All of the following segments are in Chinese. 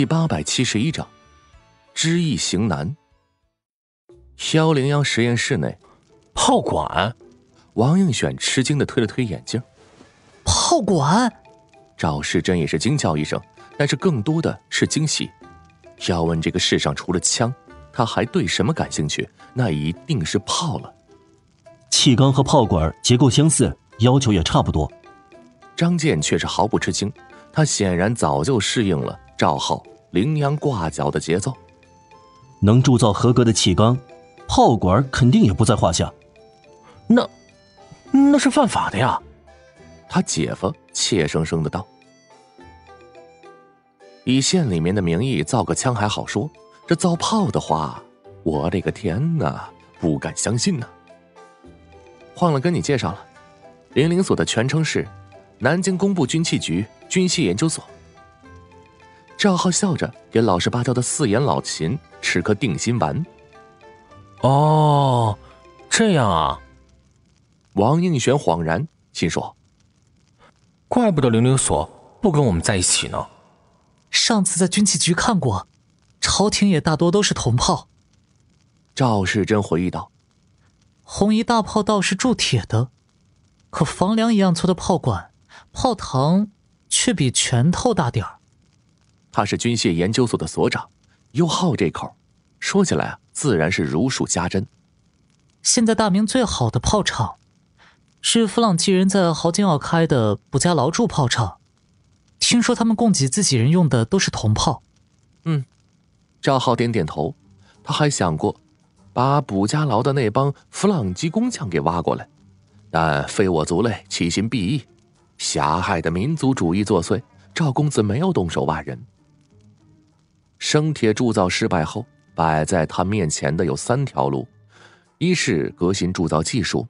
第八百七十一章，知易行难。幺零幺实验室内，炮管。王应选吃惊的推了推眼镜。炮管。赵世珍也是惊叫一声，但是更多的是惊喜。要问这个世上除了枪，他还对什么感兴趣？那一定是炮了。气缸和炮管结构相似，要求也差不多。张健却是毫不吃惊，他显然早就适应了赵浩、羚羊挂角的节奏。能铸造合格的气缸，炮管肯定也不在话下。那，那是犯法的呀！他姐夫怯生生的道。以县里面的名义造个枪还好说，这造炮的话，我的个天哪，不敢相信呐！忘了跟你介绍了，零零所的全称是南京工部军器局军械研究所。赵浩笑着给老实巴交的四眼老秦吃颗定心丸。哦，这样啊！王应玄恍然心说：“怪不得零零所不跟我们在一起呢。”上次在军器局看过，朝廷也大多都是铜炮。赵世珍回忆道：“红衣大炮倒是铸铁的，可房梁一样粗的炮管，炮膛却比拳头大点儿。”他是军械研究所的所长，又好这口，说起来啊，自然是如数家珍。现在大明最好的炮厂，是弗朗基人在豪金奥开的卜加劳铸炮厂。听说他们供给自己人用的都是铜炮，嗯，赵浩点点头。他还想过把卜加劳的那帮弗朗基工匠给挖过来，但非我族类，其心必异，狭隘的民族主义作祟。赵公子没有动手挖人。生铁铸造失败后，摆在他面前的有三条路：一是革新铸造技术。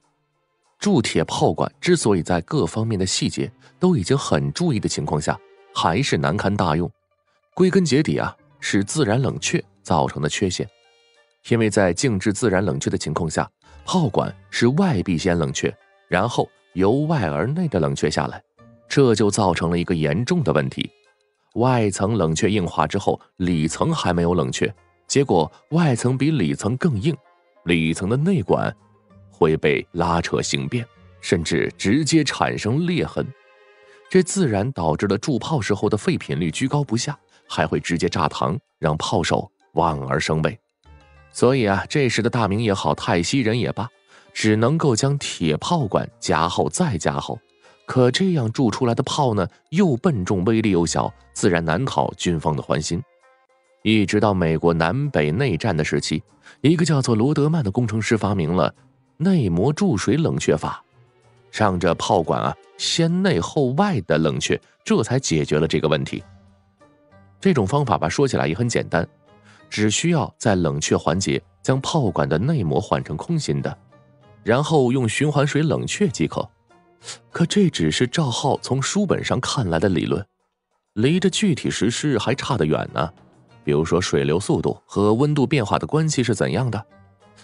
铸铁炮管之所以在各方面的细节都已经很注意的情况下，还是难堪大用，归根结底啊，是自然冷却造成的缺陷。因为在静置自然冷却的情况下，炮管是外壁先冷却，然后由外而内的冷却下来，这就造成了一个严重的问题：外层冷却硬化之后，里层还没有冷却，结果外层比里层更硬，里层的内管会被拉扯形变，甚至直接产生裂痕。这自然导致了铸炮时候的废品率居高不下，还会直接炸膛，让炮手望而生畏。所以啊，这时的大明也好，泰西人也罢，只能够将铁炮管加厚再加厚。可这样铸出来的炮呢，又笨重，威力又小，自然难讨军方的欢心。一直到美国南北内战的时期，一个叫做罗德曼的工程师发明了内膜注水冷却法。让这炮管啊先内后外的冷却，这才解决了这个问题。这种方法吧，说起来也很简单，只需要在冷却环节将炮管的内膜换成空心的，然后用循环水冷却即可。可这只是赵浩从书本上看来的理论，离着具体实施还差得远呢。比如说水流速度和温度变化的关系是怎样的？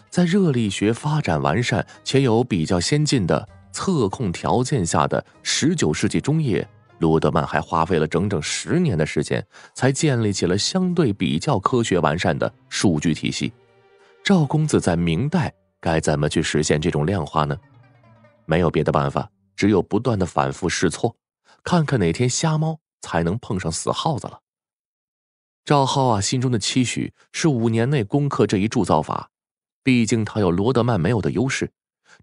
在热力学发展完善且有比较先进的。测控条件下的十九世纪中叶，罗德曼还花费了整整十年的时间，才建立起了相对比较科学完善的数据体系。赵公子在明代该怎么去实现这种量化呢？没有别的办法，只有不断的反复试错，看看哪天瞎猫才能碰上死耗子了。赵浩啊，心中的期许是五年内攻克这一铸造法，毕竟他有罗德曼没有的优势。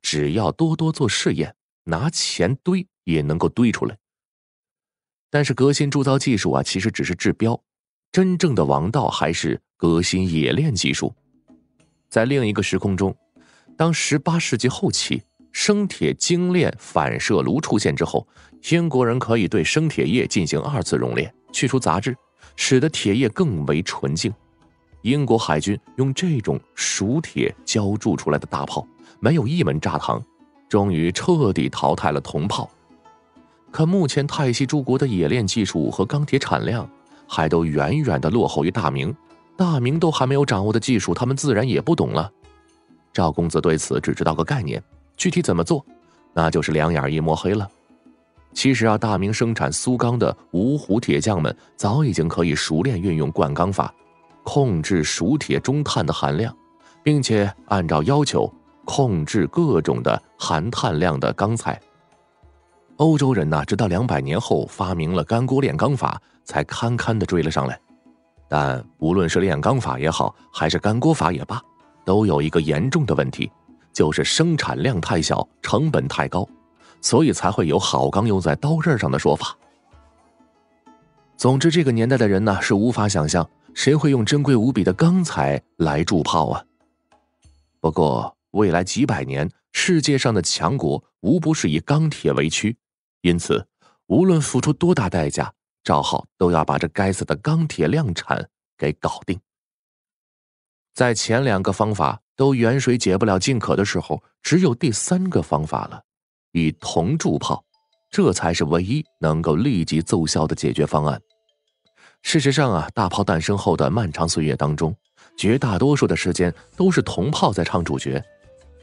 只要多多做试验，拿钱堆也能够堆出来。但是革新铸造技术啊，其实只是治标，真正的王道还是革新冶炼技术。在另一个时空中，当十八世纪后期生铁精炼反射炉出现之后，英国人可以对生铁液进行二次熔炼，去除杂质，使得铁液更为纯净。英国海军用这种熟铁浇铸出来的大炮。没有一门炸膛，终于彻底淘汰了铜炮。可目前泰西诸国的冶炼技术和钢铁产量还都远远的落后于大明，大明都还没有掌握的技术，他们自然也不懂了。赵公子对此只知道个概念，具体怎么做，那就是两眼一抹黑了。其实啊，大明生产苏钢的五虎铁匠们早已经可以熟练运用灌钢法，控制熟铁中碳的含量，并且按照要求控制各种的含碳量的钢材。欧洲人呢，直到两百年后发明了干锅炼钢法，才堪堪的追了上来。但无论是炼钢法也好，还是干锅法也罢，都有一个严重的问题，就是生产量太小，成本太高。所以才会有“好钢用在刀刃上的”说法。总之，这个年代的人呢是无法想象谁会用珍贵无比的钢材来铸炮啊。不过，未来几百年，世界上的强国无不是以钢铁为躯，因此，无论付出多大代价，赵浩都要把这该死的钢铁量产给搞定。在前两个方法都远水解不了近渴的时候，只有第三个方法了。以铜铸炮，这才是唯一能够立即奏效的解决方案。事实上啊，大炮诞生后的漫长岁月当中，绝大多数的时间都是铜炮在唱主角。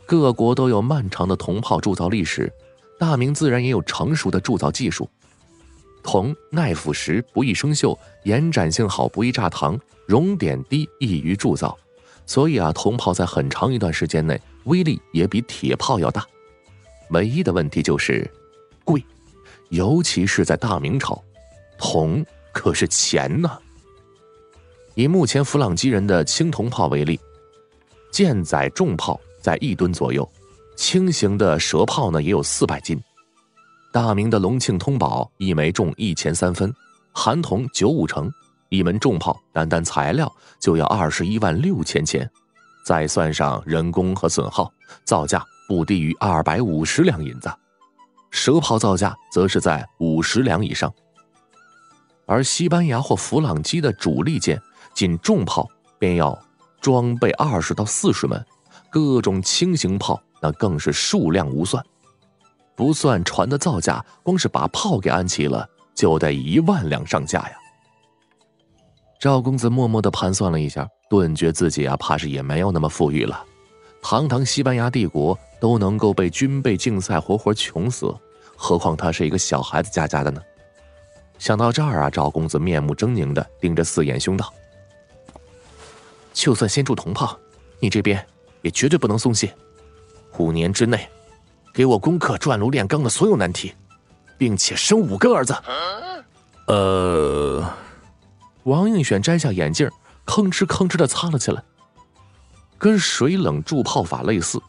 各国都有漫长的铜炮铸造历史，大明自然也有成熟的铸造技术。铜耐腐蚀，不易生锈，延展性好，不易炸膛，熔点低，易于铸造。所以啊，铜炮在很长一段时间内威力也比铁炮要大。唯一的问题就是贵，尤其是在大明朝，铜可是钱呢。以目前弗朗基人的青铜炮为例，舰载重炮在一吨左右，轻型的蛇炮呢也有四百斤。大明的隆庆通宝一枚重一钱三分，含铜九五成，一门重炮单单材料就要二十一万六千钱，再算上人工和损耗，造价。不低于二百五十两银子，蛇炮造价则是在五十两以上。而西班牙或弗朗基的主力舰，仅重炮便要装备二十到四十门，各种轻型炮那更是数量无算。不算船的造价，光是把炮给安齐了，就得一万两上下呀。赵公子默默的盘算了一下，顿觉自己啊，怕是也没有那么富裕了。堂堂西班牙帝国都能够被军备竞赛活活穷死，何况他是一个小孩子家家的呢？想到这儿啊，赵公子面目狰狞的盯着四眼兄道：“就算先铸铜炮，你这边也绝对不能松懈。五年之内，给我攻克转炉炼钢的所有难题，并且生五个儿子。”呃，王应选摘下眼镜，吭哧吭哧的擦了起来。跟水冷铸炮法类似，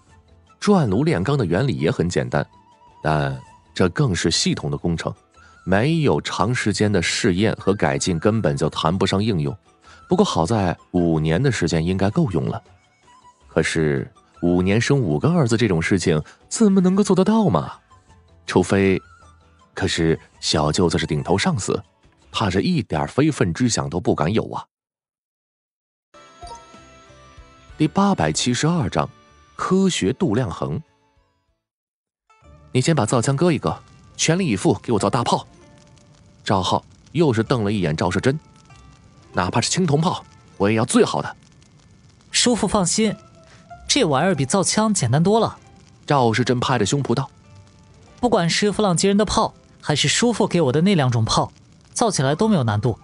转炉炼钢的原理也很简单，但这更是系统的工程，没有长时间的试验和改进，根本就谈不上应用。不过好在五年的时间应该够用了。可是五年生五个儿子这种事情，怎么能够做得到嘛？除非……可是小舅子是顶头上司，怕是一点非分之想都不敢有啊。第八百七十二章，科学度量衡。你先把造枪割一个，全力以赴给我造大炮。赵浩又是瞪了一眼赵世珍，哪怕是青铜炮，我也要最好的。叔父放心，这玩意儿比造枪简单多了。赵世珍拍着胸脯道：“不管是弗朗基人的炮，还是叔父给我的那两种炮，造起来都没有难度。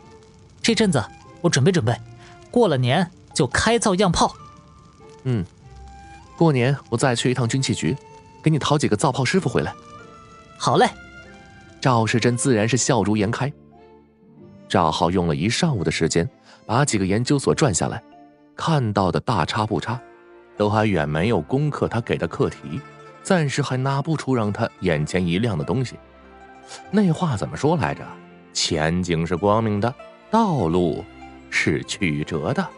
这阵子我准备准备，过了年就开造样炮。”嗯，过年我再去一趟军器局，给你讨几个造炮师傅回来。好嘞，赵世珍自然是笑逐颜开。赵浩用了一上午的时间，把几个研究所转下来，看到的大差不差，都还远没有攻克他给的课题，暂时还拿不出让他眼前一亮的东西。那话怎么说来着？前景是光明的，道路是曲折的。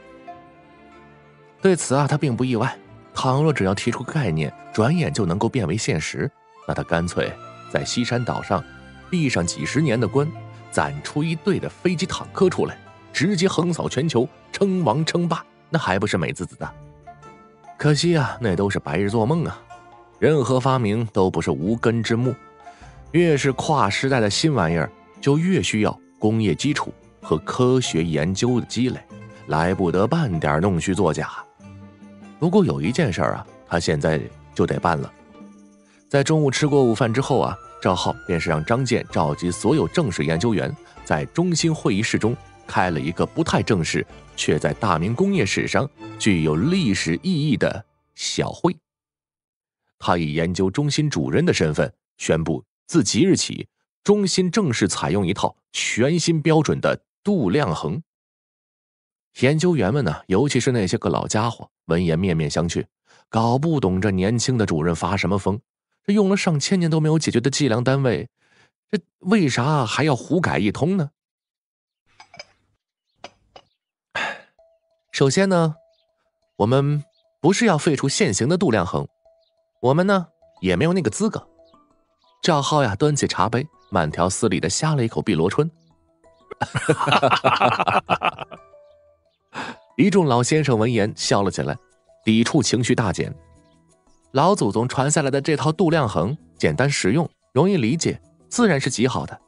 对此啊，他并不意外。倘若只要提出概念，转眼就能够变为现实，那他干脆在西山岛上闭上几十年的关，攒出一队的飞机坦克出来，直接横扫全球，称王称霸，那还不是美滋滋的？可惜啊，那都是白日做梦啊！任何发明都不是无根之木，越是跨时代的新玩意儿，就越需要工业基础和科学研究的积累，来不得半点弄虚作假。不过有一件事啊，他现在就得办了。在中午吃过午饭之后啊，赵浩便是让张健召集所有正式研究员，在中心会议室中开了一个不太正式，却在大明工业史上具有历史意义的小会。他以研究中心主任的身份宣布，自即日起，中心正式采用一套全新标准的度量衡。研究员们呢，尤其是那些个老家伙，闻言面面相觑，搞不懂这年轻的主任发什么疯。这用了上千年都没有解决的计量单位，这为啥还要胡改一通呢？首先呢，我们不是要废除现行的度量衡，我们呢也没有那个资格。赵浩呀，端起茶杯，慢条斯理的呷了一口碧螺春。一众老先生闻言笑了起来，抵触情绪大减。老祖宗传下来的这套度量衡，简单实用，容易理解，自然是极好的。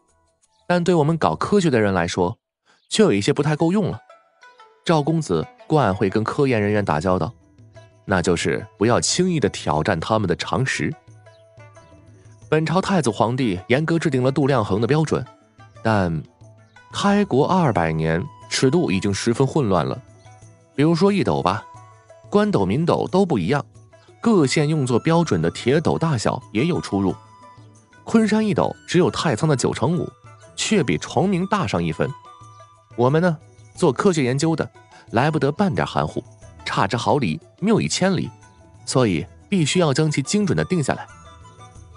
但对我们搞科学的人来说，却有一些不太够用了。赵公子惯会跟科研人员打交道，那就是不要轻易的挑战他们的常识。本朝太子皇帝严格制定了度量衡的标准，但开国二百年，尺度已经十分混乱了。比如说一斗吧，官斗民斗都不一样。各县用作标准的铁斗大小也有出入，昆山一斗只有太仓的九成五，却比崇明大上一分。我们呢，做科学研究的，来不得半点含糊，差之毫厘，谬以千里，所以必须要将其精准的定下来。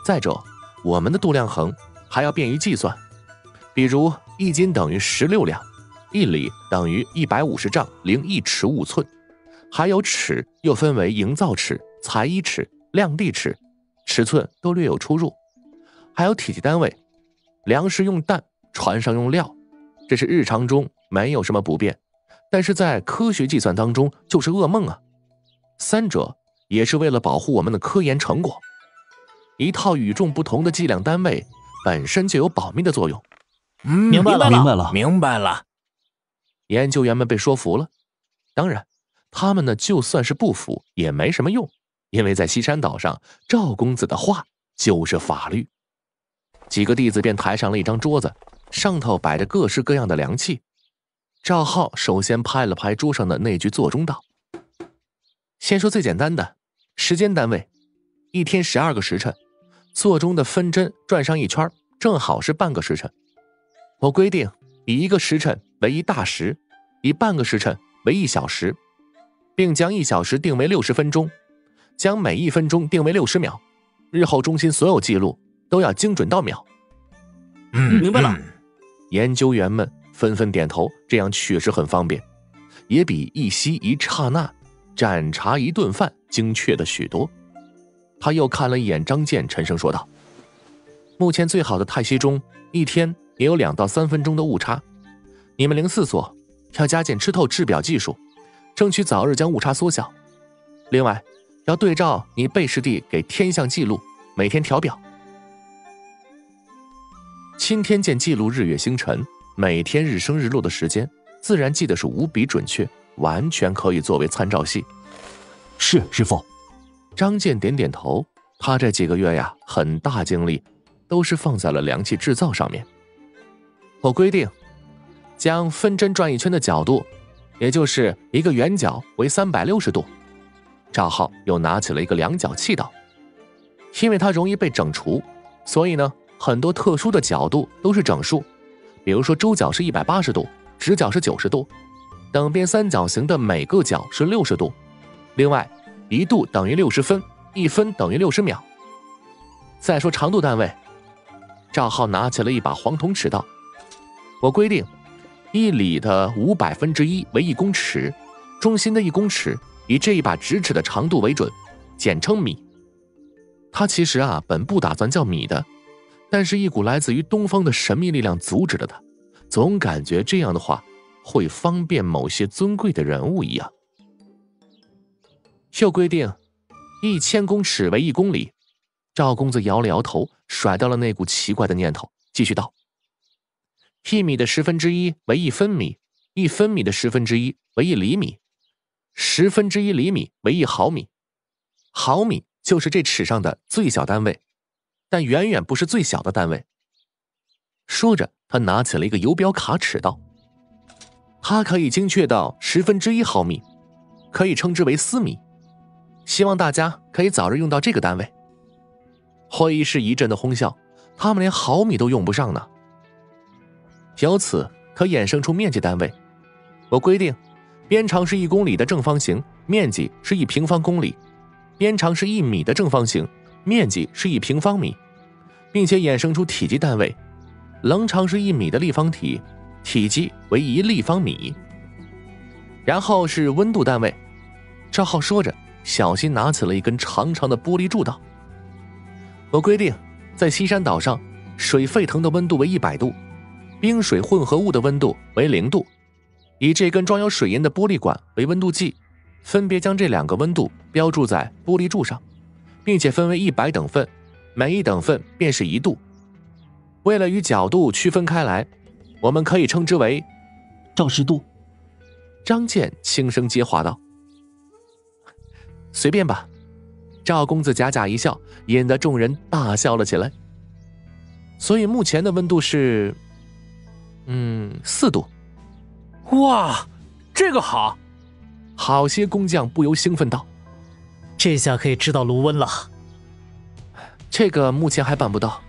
再者，我们的度量衡还要便于计算，比如一斤等于十六两，一里等于一百五十丈零一尺五寸，还有尺又分为营造尺。裁衣尺、量地尺，尺寸都略有出入，还有体积单位，粮食用担，船上用料，这是日常中没有什么不便，但是在科学计算当中就是噩梦啊！三者也是为了保护我们的科研成果，一套与众不同的计量单位本身就有保密的作用。嗯明白了，明白了，明白了。研究员们被说服了，当然，他们呢就算是不服也没什么用。因为在西山岛上，赵公子的话就是法律。几个弟子便抬上了一张桌子，上头摆着各式各样的凉器。赵浩首先拍了拍桌上的那句座钟，道：“先说最简单的，时间单位，一天十二个时辰，座钟的分针转上一圈，正好是半个时辰。我规定以一个时辰为一大时，以半个时辰为一小时，并将一小时定为六十分钟。”将每一分钟定为六十秒，日后中心所有记录都要精准到秒。嗯，明白了。研究员们纷纷点头，这样确实很方便，也比一息一刹那、盏茶一顿饭精确的许多。他又看了一眼张健，沉声说道：“目前最好的太息钟一天也有两到三分钟的误差，你们零四所要加紧吃透制表技术，争取早日将误差缩小。另外。”要对照你背试地给天象记录，每天调表。钦天监记录日月星辰，每天日升日落的时间，自然记得是无比准确，完全可以作为参照系。是师傅。张健点点头，他这几个月呀，很大精力都是放在了凉气制造上面。我规定，将分针转一圈的角度，也就是一个圆角为三百六十度。赵浩又拿起了一个量角器道：“因为它容易被整除，所以呢，很多特殊的角度都是整数。比如说，周角是一百八十度，直角是九十度，等边三角形的每个角是六十度。另外，一度等于六十分，一分等于六十秒。再说长度单位，赵浩拿起了一把黄铜尺道：我规定，一里的五百分之一为一公尺，中心的一公尺。”以这一把直尺的长度为准，简称米。他其实啊，本不打算叫米的，但是一股来自于东方的神秘力量阻止了他，总感觉这样的话会方便某些尊贵的人物一样。又规定，一千公尺为一公里。赵公子摇了摇头，甩掉了那股奇怪的念头，继续道：一米的十分之一为一分米，一分米的十分之一为一厘米。十分之一厘米为一毫米，毫米就是这尺上的最小单位。但远远不是最小的单位。说着，他拿起了一个游标卡尺道，它可以精确到十分之一毫米，可以称之为丝米。希望大家可以早日用到这个单位。会议室一阵的哄笑，他们连毫米都用不上呢。由此可衍生出面积单位。我规定，边长是一公里的正方形，面积是一平方公里；边长是一米的正方形，面积是一平方米，并且衍生出体积单位：棱长是一米的立方体，体积为一立方米。然后是温度单位。赵浩说着，小心拿起了一根长长的玻璃柱道：“我规定，在西山岛上，水沸腾的温度为一百度，冰水混合物的温度为零度。”以这根装有水银的玻璃管为温度计，分别将这两个温度标注在玻璃柱上，并且分为一百等份，每一等份便是一度。为了与角度区分开来，我们可以称之为照视度。张健轻声接话道：“随便吧。”赵公子假假一笑，引得众人大笑了起来。所以目前的温度是，嗯，四度。哇，这个好！好些工匠不由兴奋道：“这下可以知道炉温了。”这个目前还办不到，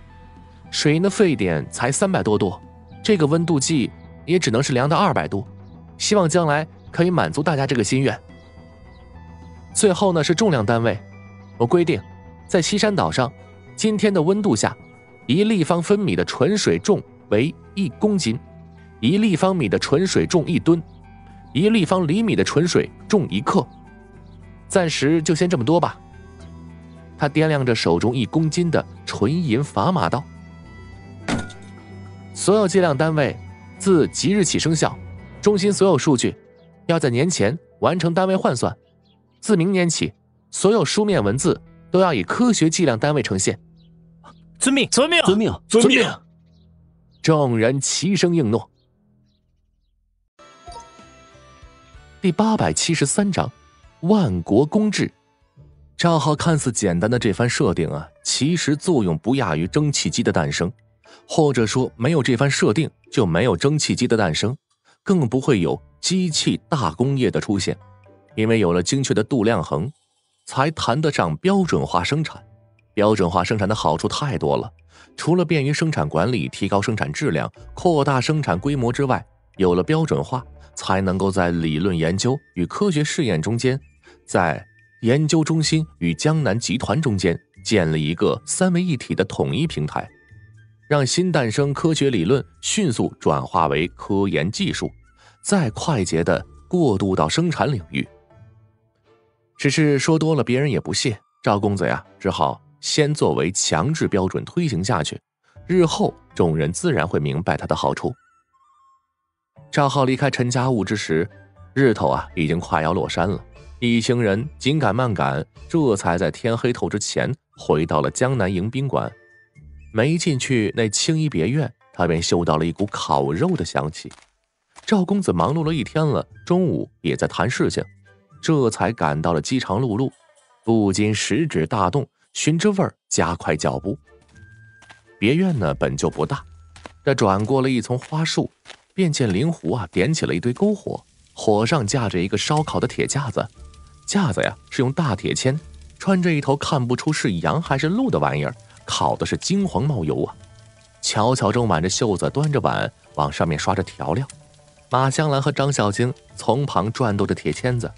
水银的沸点才三百多度，这个温度计也只能是量到二百度。希望将来可以满足大家这个心愿。最后呢是重量单位，我规定，在西山岛上，今天的温度下，一立方分米的纯水重为一公斤。一立方米的纯水重一吨，一立方厘米的纯水重一克。暂时就先这么多吧。他掂量着手中一公斤的纯银砝码道：“所有计量单位自即日起生效，中心所有数据要在年前完成单位换算。自明年起，所有书面文字都要以科学计量单位呈现。”遵命，遵命，遵命，遵命。众人齐声应诺。第八百七十三章，万国公制。赵浩看似简单的这番设定啊，其实作用不亚于蒸汽机的诞生，或者说没有这番设定就没有蒸汽机的诞生，更不会有机器大工业的出现。因为有了精确的度量衡，才谈得上标准化生产。标准化生产的好处太多了，除了便于生产管理、提高生产质量、扩大生产规模之外，有了标准化。才能够在理论研究与科学试验中间，在研究中心与江南集团中间建立一个三位一体的统一平台，让新诞生科学理论迅速转化为科研技术，再快捷的过渡到生产领域。只是说多了，别人也不屑。赵公子呀，只好先作为强制标准推行下去，日后众人自然会明白他的好处。赵浩离开陈家坞之时，日头啊已经快要落山了。一行人紧赶慢赶，这才在天黑透之前回到了江南迎宾馆。没进去那青衣别院，他便嗅到了一股烤肉的香气。赵公子忙碌了一天了，中午也在谈事情，这才赶到了饥肠辘辘，不禁食指大动，寻着味儿加快脚步。别院呢本就不大，这转过了一丛花树。便见灵狐啊，点起了一堆篝火，火上架着一个烧烤的铁架子，架子呀是用大铁签穿着一头看不出是羊还是鹿的玩意儿，烤的是金黄冒油啊。巧巧正挽着袖子，端着碗往上面刷着调料。马香兰和张小晶从旁转动着铁签子，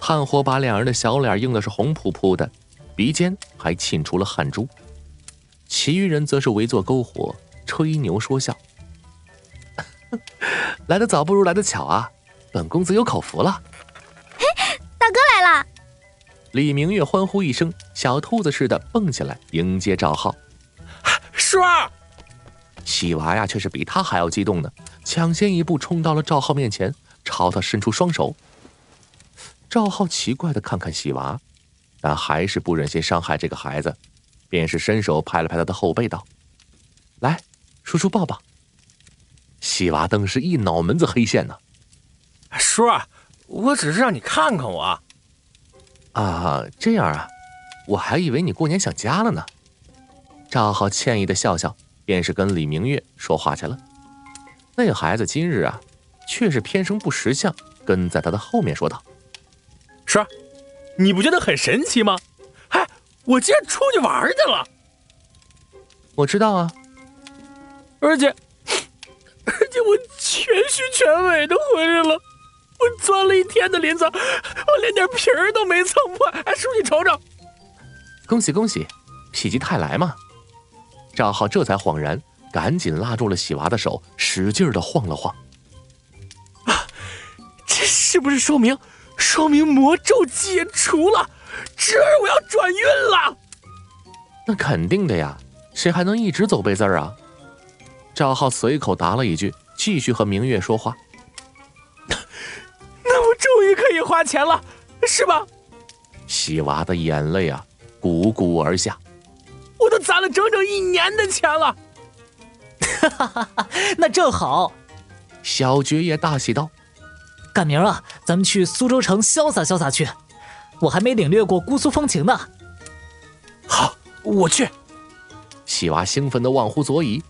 炭火把两人的小脸映的是红扑扑的，鼻尖还沁出了汗珠。其余人则是围坐篝火，吹牛说笑。来得早不如来得巧啊！本公子有口福了。嘿，大哥来了！李明月欢呼一声，小兔子似的蹦起来迎接赵浩。叔儿，喜娃呀，却是比他还要激动呢，抢先一步冲到了赵浩面前，朝他伸出双手。赵浩奇怪的看看喜娃，但还是不忍心伤害这个孩子，便是伸手拍了拍他的后背，道：“来，叔叔抱抱。”喜娃登时一脑门子黑线呢，叔，我只是让你看看我。啊，这样啊，我还以为你过年想家了呢。赵浩歉意的笑笑，便是跟李明月说话去了。那孩子今日啊，却是偏生不识相，跟在他的后面说道：“是，你不觉得很神奇吗？哎，我竟然出去玩去了！我知道啊，而且，而且我全虚全尾的回来了。我钻了一天的林子，我连点皮儿都没蹭破。哎，叔，你瞅瞅。恭喜恭喜，否极泰来嘛！”赵浩这才恍然。赶紧拉住了喜娃的手，使劲的晃了晃。啊，这是不是说明，说明魔咒解除了？侄儿，我要转运了。那肯定的呀，谁还能一直走背字儿啊？赵浩随口答了一句，继续和明月说话。那我终于可以花钱了，是吧？喜娃的眼泪啊，汩汩而下。我都攒了整整一年的钱了。哈哈哈哈那正好，小爵爷大喜道：“赶明儿啊，咱们去苏州城潇洒潇洒去，我还没领略过姑苏风情呢。”好，我去。喜娃兴奋的忘乎所以。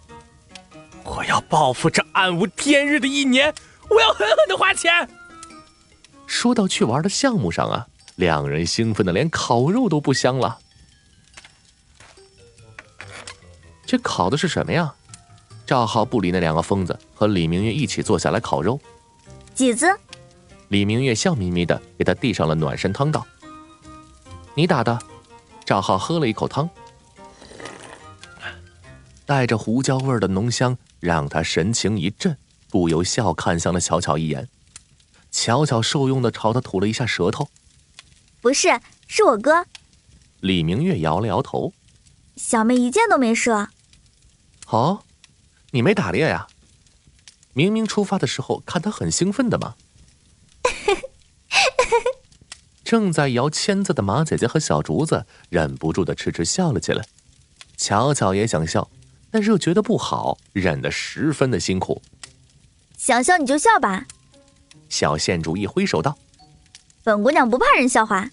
我要报复这暗无天日的一年，我要狠狠的花钱。说到去玩的项目上啊，两人兴奋的连烤肉都不香了。这烤的是什么呀？赵浩不理那两个疯子，和李明月一起坐下来烤肉。几子？李明月笑眯眯的给他递上了暖身汤，道：“你打的。”赵浩喝了一口汤，带着胡椒味的浓香让他神情一震，不由笑看向了巧巧一眼。巧巧受用的朝他吐了一下舌头：“不是，是我哥。”李明月摇了摇头：“小妹一箭都没射。”好。你没打猎呀？明明出发的时候看他很兴奋的嘛。正在摇签子的马姐姐和小竹子忍不住的痴痴笑了起来。巧巧也想笑，但是又觉得不好，忍得十分的辛苦。想笑你就笑吧。小县主一挥手道：“本姑娘不怕人笑话。”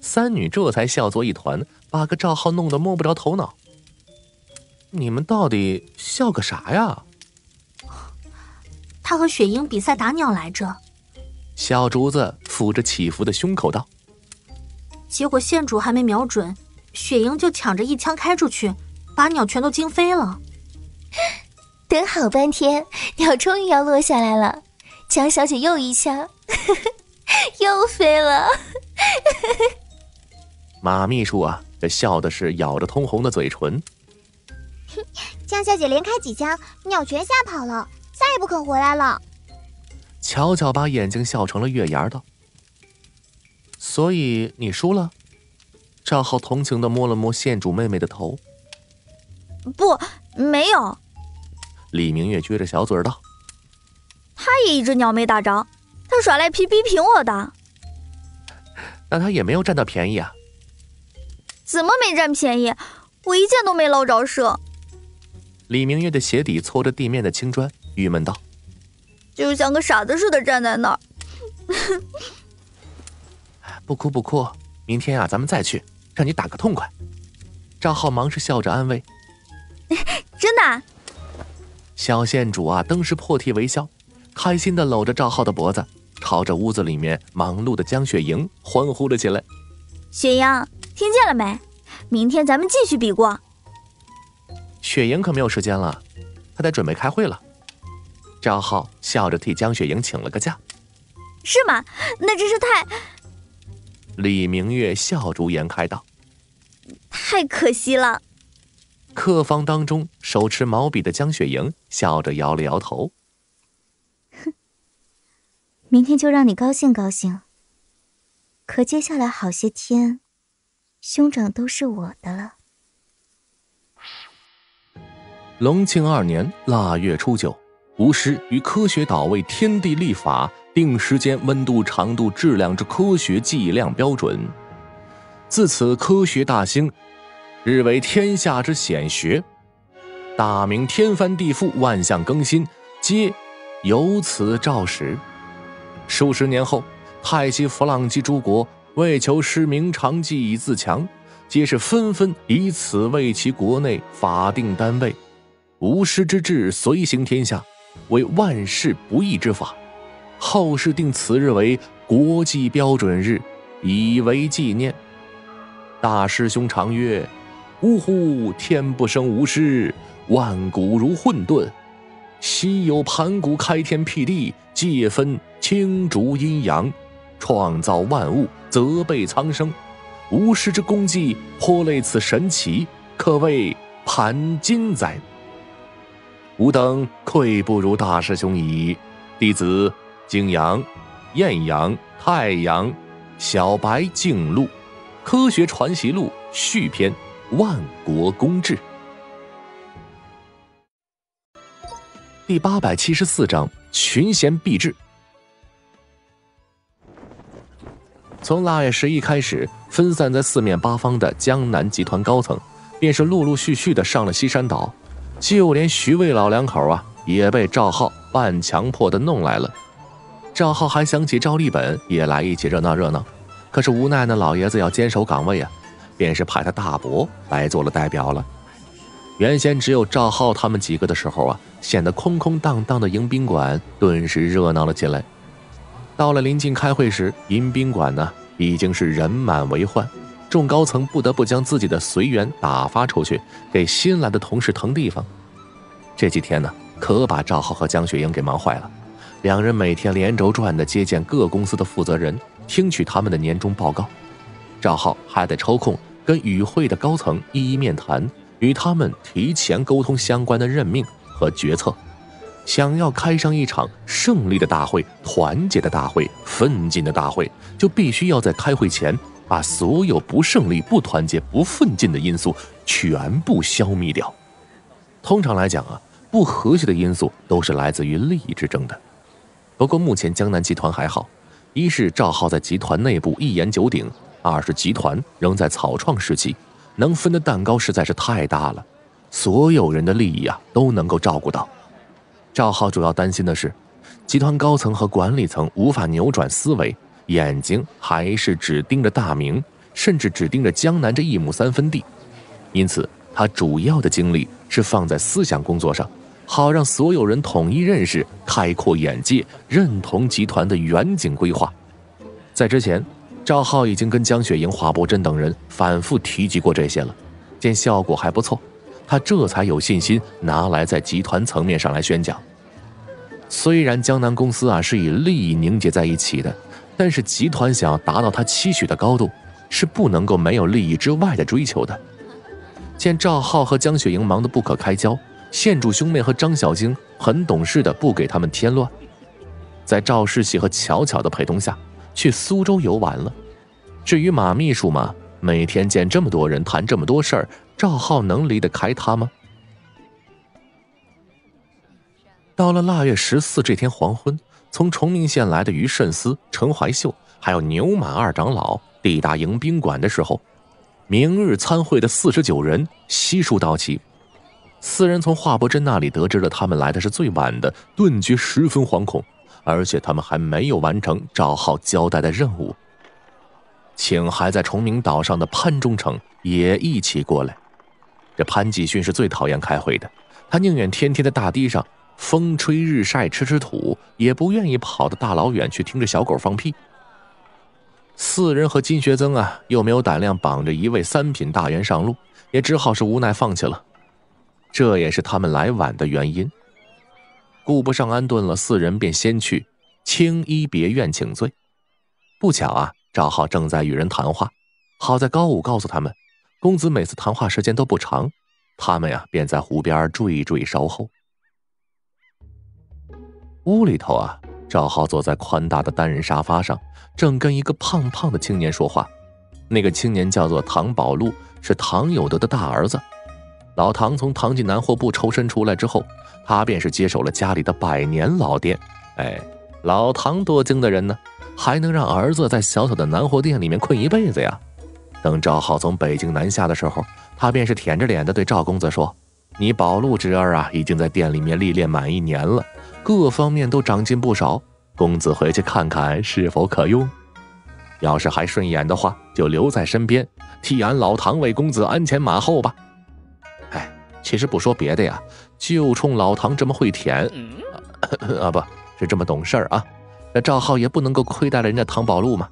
三女这才笑作一团，把个赵浩弄得摸不着头脑。你们到底笑个啥呀？他和雪鹰比赛打鸟来着。小竹子抚着起伏的胸口道：“结果县主还没瞄准，雪鹰就抢着一枪开出去，把鸟全都惊飞了。等好半天，鸟终于要落下来了。江小姐又一枪，又飞了。马秘书啊，这笑的是咬着通红的嘴唇。江小姐连开几枪，鸟全吓跑了，再也不肯回来了。巧巧把眼睛笑成了月牙道：“所以你输了。”赵浩同情的摸了摸县主妹妹的头。不，没有。李明月撅着小嘴道：“他也一只鸟没打着，他耍赖皮逼平我的。那他也没有占到便宜啊？怎么没占便宜？我一箭都没捞着射。”李明月的鞋底搓着地面的青砖，郁闷道：“就像个傻子似的站在那儿。”不哭不哭，明天啊，咱们再去，让你打个痛快。赵浩忙是笑着安慰：“真的。”小县主啊，登时破涕为笑，开心的搂着赵浩的脖子，朝着屋子里面忙碌的江雪莹欢呼了起来：“雪莹，听见了没？明天咱们继续比过。”雪莹可没有时间了，她得准备开会了。赵浩笑着替江雪莹请了个假。是吗？那真是太……李明月笑逐颜开道：“太可惜了。”客房当中，手持毛笔的江雪莹笑着摇了摇头：“哼，明天就让你高兴高兴。可接下来好些天，兄长都是我的了。”隆庆二年腊月初九，无师于科学岛为天地立法，定时间、温度、长度、质量之科学计量标准。自此，科学大兴，日为天下之显学，大明天翻地覆，万象更新，皆由此肇始。数十年后，太极弗朗基诸国为求师明长技以自强，皆是纷纷以此为其国内法定单位。无师之治，随行天下，为万世不易之法。后世定此日为国际标准日，以为纪念。大师兄常曰：“呜呼，天不生无师，万古如混沌。昔有盘古开天辟地，界分青竹阴阳，创造万物，责备苍生。无师之功绩，颇类此神奇，可谓盘金哉！吾等愧不如大师兄矣。弟子景阳、艳阳、太阳、小白、静录。科学传习录续篇，万国公制，第八百七十四章群贤毕至。从腊月十一开始，分散在四面八方的江南集团高层，便是陆陆续续的上了西山岛，就连徐渭老两口啊，也被赵浩半强迫的弄来了。赵浩还想起赵立本也来一起热闹热闹。可是无奈呢，老爷子要坚守岗位啊，便是派他大伯来做了代表了。原先只有赵浩他们几个的时候啊，显得空空荡荡的迎宾馆顿时热闹了起来。到了临近开会时，迎宾馆呢已经是人满为患，众高层不得不将自己的随员打发出去，给新来的同事腾地方。这几天呢，可把赵浩和江雪英给忙坏了，两人每天连轴转的接见各公司的负责人。听取他们的年终报告，赵浩还得抽空跟与会的高层一一面谈，与他们提前沟通相关的任命和决策。想要开上一场胜利的大会、团结的大会、奋进的大会，就必须要在开会前把所有不胜利、不团结、不奋进的因素全部消灭掉。通常来讲啊，不和谐的因素都是来自于利益之争的。不过目前江南集团还好。一是赵浩在集团内部一言九鼎，二是集团仍在草创时期，能分的蛋糕实在是太大了，所有人的利益啊都能够照顾到。赵浩主要担心的是，集团高层和管理层无法扭转思维，眼睛还是只盯着大明，甚至只盯着江南这一亩三分地，因此他主要的精力是放在思想工作上。好让所有人统一认识、开阔眼界、认同集团的远景规划。在之前，赵浩已经跟江雪莹、华伯珍等人反复提及过这些了，见效果还不错，他这才有信心拿来在集团层面上来宣讲。虽然江南公司啊是以利益凝结在一起的，但是集团想要达到他期许的高度，是不能够没有利益之外的追求的。见赵浩和江雪莹忙得不可开交。县主兄妹和张小晶很懂事的，不给他们添乱，在赵世喜和巧巧的陪同下，去苏州游玩了。至于马秘书嘛，每天见这么多人谈这么多事儿，赵浩能离得开他吗？到了腊月十四这天黄昏，从崇明县来的于慎思、陈怀秀，还有牛马二长老抵达迎宾馆的时候，明日参会的四十九人悉数到齐。四人从华伯珍那里得知了他们来的是最晚的，顿觉十分惶恐，而且他们还没有完成赵浩交代的任务。请还在崇明岛上的潘忠诚也一起过来。这潘继勋是最讨厌开会的，他宁愿天天在大堤上风吹日晒吃吃土，也不愿意跑到大老远去听着小狗放屁。四人和金学增啊，又没有胆量绑着一位三品大员上路，也只好是无奈放弃了。这也是他们来晚的原因。顾不上安顿了，四人便先去青衣别院请罪。不巧啊，赵浩正在与人谈话。好在高武告诉他们，公子每次谈话时间都不长，他们呀便在湖边惴惴稍后。屋里头啊，赵浩坐在宽大的单人沙发上，正跟一个胖胖的青年说话。那个青年叫做唐宝路，是唐有德的大儿子。老唐从唐记南货部抽身出来之后，他便是接手了家里的百年老店。哎，老唐多精的人呢，还能让儿子在小小的南货店里面困一辈子呀？等赵浩从北京南下的时候，他便是舔着脸的对赵公子说：“你宝路侄儿啊，已经在店里面历练满一年了，各方面都长进不少。公子回去看看是否可用。要是还顺眼的话，就留在身边，替俺老唐为公子鞍前马后吧。哎，其实不说别的呀，就冲老唐这么会舔，啊，不是这么懂事儿啊，那赵浩也不能够亏待了人家唐宝路嘛。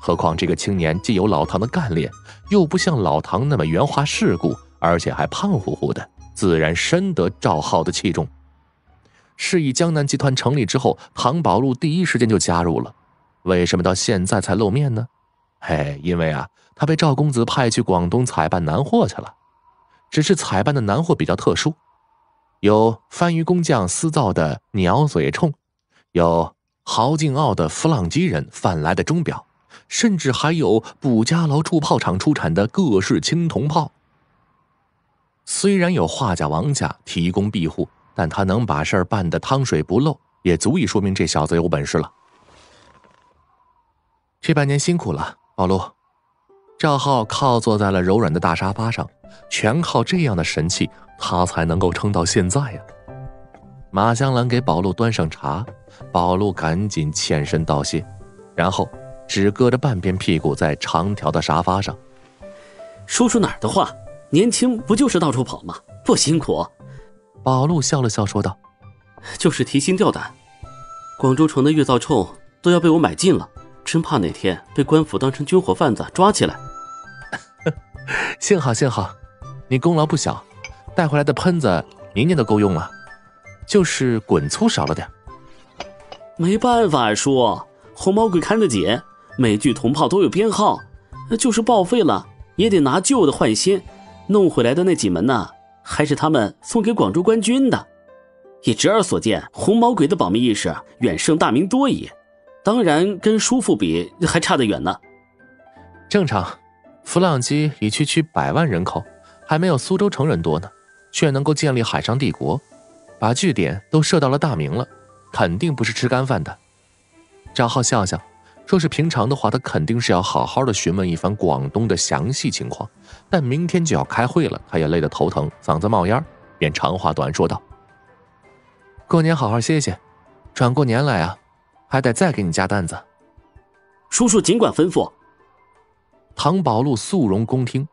何况这个青年既有老唐的干练，又不像老唐那么圆滑世故，而且还胖乎乎的，自然深得赵浩的器重。是以江南集团成立之后，唐宝路第一时间就加入了。为什么到现在才露面呢？嘿，因为啊，他被赵公子派去广东采办南货去了。只是采办的南货比较特殊，有番禺工匠私造的鸟嘴铳，有豪敬傲的弗朗基人贩来的钟表。甚至还有卜家楼铸炮厂出产的各式青铜炮。虽然有画家王家提供庇护，但他能把事儿办得汤水不漏，也足以说明这小子有本事了。这半年辛苦了，宝路。赵浩靠坐在了柔软的大沙发上，全靠这样的神器，他才能够撑到现在呀。马香兰给宝路端上茶，宝路赶紧欠身道谢，然后。只搁着半边屁股在长条的沙发上，说出哪儿的话？年轻不就是到处跑吗？不辛苦。宝路笑了笑说道：“就是提心吊胆，广州城的月造铳都要被我买尽了，真怕哪天被官府当成军火贩子抓起来。”幸好幸好，你功劳不小，带回来的喷子明年都够用了，就是滚粗少了点。没办法，叔，红毛鬼看得紧。每具铜炮都有编号，就是报废了也得拿旧的换新。弄回来的那几门呢，还是他们送给广州官军的。以侄儿所见，红毛鬼的保密意识远胜大明多矣。当然，跟叔父比还差得远呢。正常，弗朗基以区区百万人口，还没有苏州城人多呢，却能够建立海上帝国，把据点都设到了大明了，肯定不是吃干饭的。赵浩笑笑。若是平常的话，他肯定是要好好的询问一番广东的详细情况。但明天就要开会了，他也累得头疼，嗓子冒烟，便长话短说道：“过年好好歇歇，转过年来啊，还得再给你加担子。”叔叔尽管吩咐。唐宝路肃容恭听。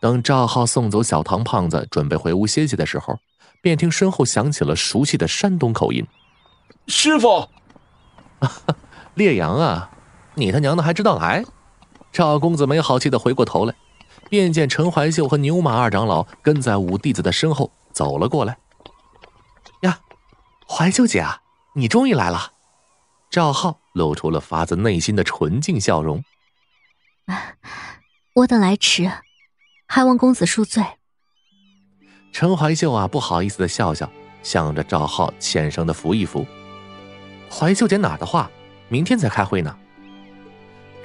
等赵浩送走小唐胖子，准备回屋歇息的时候，便听身后响起了熟悉的山东口音：“师傅。”烈阳啊，你他娘的还知道来！赵公子没好气的回过头来，便见陈怀秀和牛马二长老跟在五弟子的身后走了过来。呀，怀秀姐啊，你终于来了！赵浩露出了发自内心的纯净笑容。我等来迟，还望公子恕罪。陈怀秀啊，不好意思的笑笑，向着赵浩虔诚的扶一扶。怀秀姐哪的话，明天才开会呢。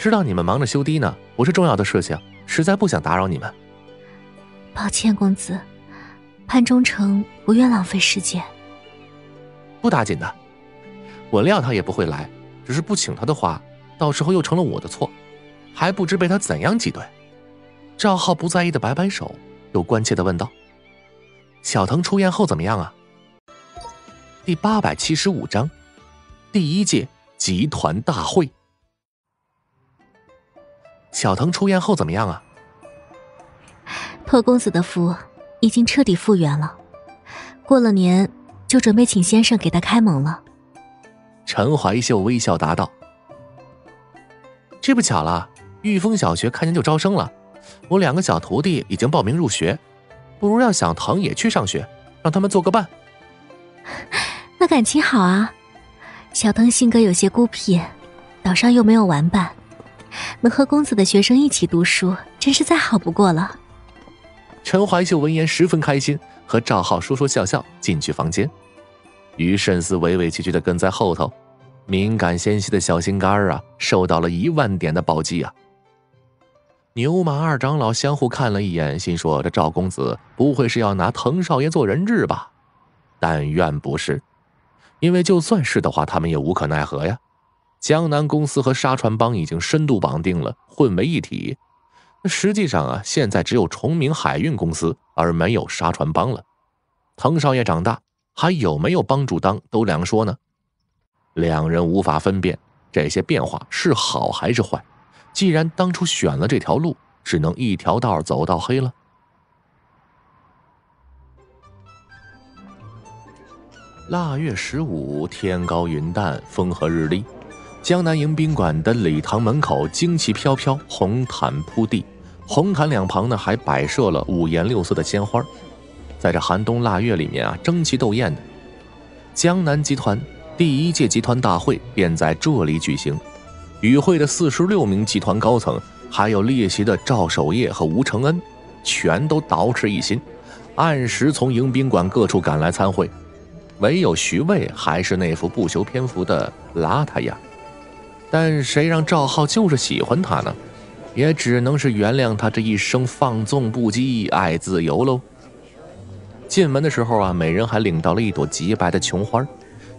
知道你们忙着修堤呢，不是重要的事情，实在不想打扰你们。抱歉，公子，潘忠诚不愿浪费时间。不打紧的，我料他也不会来，只是不请他的话，到时候又成了我的错，还不知被他怎样挤兑。赵浩不在意的摆摆手，又关切的问道：“小腾出院后怎么样啊？”第八百七十五章。第一届集团大会，小腾出院后怎么样啊？破公子的福，已经彻底复原了。过了年就准备请先生给他开门了。陈怀秀微笑答道：“这不巧了，玉峰小学开年就招生了，我两个小徒弟已经报名入学，不如让小腾也去上学，让他们做个伴。那感情好啊。”小腾性格有些孤僻，岛上又没有玩伴，能和公子的学生一起读书，真是再好不过了。陈怀秀闻言十分开心，和赵浩说说笑笑进去房间。于慎思委委屈屈的跟在后头，敏感纤细的小心肝啊，受到了一万点的暴击啊！牛马二长老相互看了一眼，心说：这赵公子不会是要拿滕少爷做人质吧？但愿不是。因为就算是的话，他们也无可奈何呀。江南公司和沙船帮已经深度绑定了，混为一体。实际上啊，现在只有崇明海运公司，而没有沙船帮了。滕少爷长大，还有没有帮助当都两说呢。两人无法分辨这些变化是好还是坏，既然当初选了这条路，只能一条道走到黑了。腊月十五，天高云淡，风和日丽。江南迎宾馆的礼堂门口旌旗飘飘，红毯铺地，红毯两旁呢还摆设了五颜六色的鲜花。在这寒冬腊月里面啊，争奇斗艳的。江南集团第一届集团大会便在这里举行。与会的四十六名集团高层，还有列席的赵守业和吴承恩，全都捯饬一新，按时从迎宾馆各处赶来参会。唯有徐渭还是那副不修边幅的邋遢样。但谁让赵浩就是喜欢他呢？也只能是原谅他这一生放纵不羁、爱自由喽。进门的时候啊，每人还领到了一朵洁白的琼花，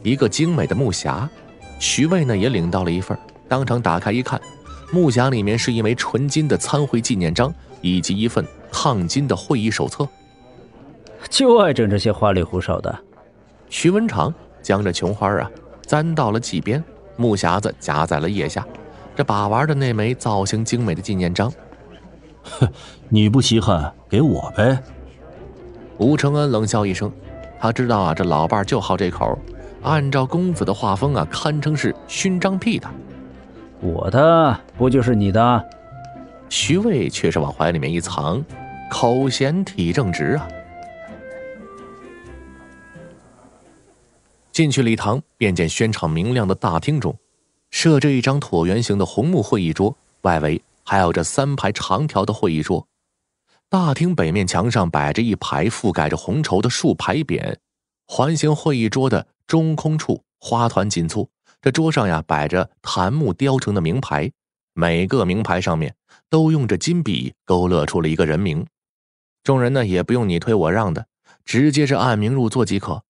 一个精美的木匣。徐渭呢也领到了一份。当场打开一看，木匣里面是一枚纯金的参会纪念章，以及一份烫金的会议手册。就爱整这些花里胡哨的。徐文长将这琼花啊簪到了髻边，木匣子夹在了腋下，这把玩的那枚造型精美的纪念章。哼，你不稀罕，给我呗。吴承恩冷笑一声，他知道啊，这老伴就好这口，按照公子的画风啊，堪称是勋章屁的。我的不就是你的？徐渭却是往怀里面一藏，口嫌体正直啊！进去礼堂，便见轩敞明亮的大厅中，设着一张椭圆形的红木会议桌，外围还有着三排长条的会议桌。大厅北面墙上摆着一排覆盖着红绸的竖牌匾，环形会议桌的中空处花团锦簇。这桌上呀，摆着檀木雕成的名牌，每个名牌上面都用着金笔勾勒出了一个人名。众人呢也不用你推我让的，直接是按名入座即可。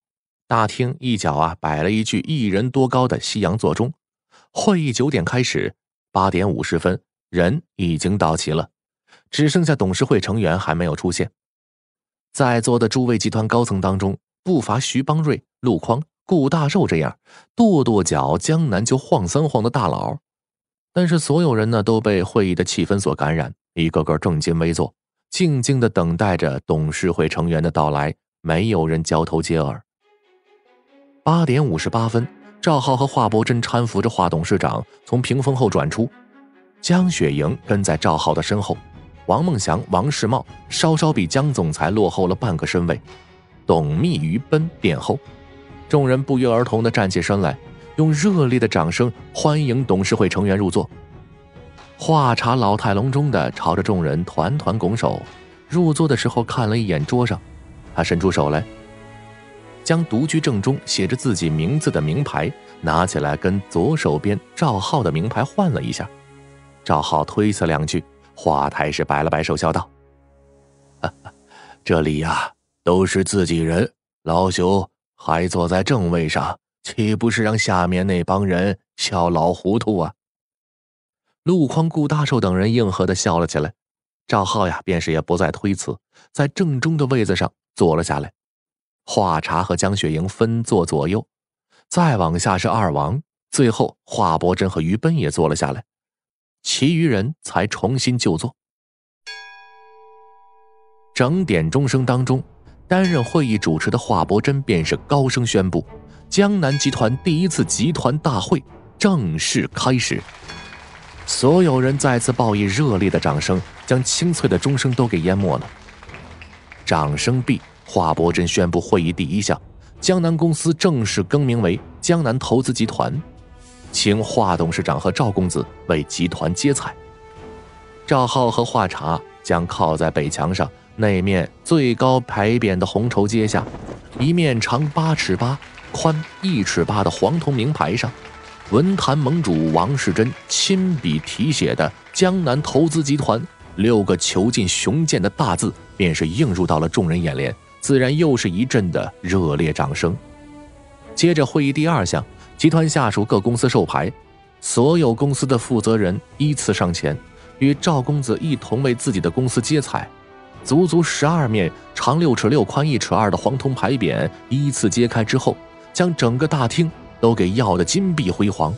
大厅一角啊，摆了一具一人多高的西洋座钟。会议九点开始，八点五十分，人已经到齐了，只剩下董事会成员还没有出现。在座的诸位集团高层当中，不乏徐邦瑞、陆匡。顾大寿这样跺跺脚，江南就晃三晃的大佬，但是所有人呢都被会议的气氛所感染，一个个正襟危坐，静静的等待着董事会成员的到来，没有人交头接耳。八点五十八分，赵浩和华伯真搀扶着华董事长从屏风后转出，江雪莹跟在赵浩的身后，王梦祥、王世茂稍稍比江总裁落后了半个身位，董秘、于奔殿后。众人不约而同地站起身来，用热烈的掌声欢迎董事会成员入座。华茶老态龙钟地朝着众人团团拱手。入座的时候看了一眼桌上，他伸出手来，将独居正中写着自己名字的名牌拿起来，跟左手边赵浩的名牌换了一下。赵浩推辞两句，华太是摆了摆手，笑道：“这里呀，都是自己人，老朽。”还坐在正位上，岂不是让下面那帮人笑老糊涂啊？陆匡、顾大寿等人应和的笑了起来。赵浩呀，便是也不再推辞，在正中的位子上坐了下来。华茶和江雪莹分坐左右，再往下是二王，最后华伯真和于奔也坐了下来，其余人才重新就坐。整点钟声当中。担任会议主持的华伯真便是高声宣布：“江南集团第一次集团大会正式开始。”所有人再次报以热烈的掌声，将清脆的钟声都给淹没了。掌声毕，华伯真宣布会议第一项：江南公司正式更名为江南投资集团，请华董事长和赵公子为集团接彩。赵浩和华茶将靠在北墙上。那面最高牌匾的红绸阶下，一面长八尺八、宽一尺八的黄铜名牌上，文坛盟主王世贞亲笔题写的“江南投资集团”六个遒劲雄健的大字，便是映入到了众人眼帘，自然又是一阵的热烈掌声。接着会议第二项，集团下属各公司授牌，所有公司的负责人依次上前，与赵公子一同为自己的公司接彩。足足十二面长六尺六、宽一尺二的黄铜牌匾依次揭开之后，将整个大厅都给耀得金碧辉煌。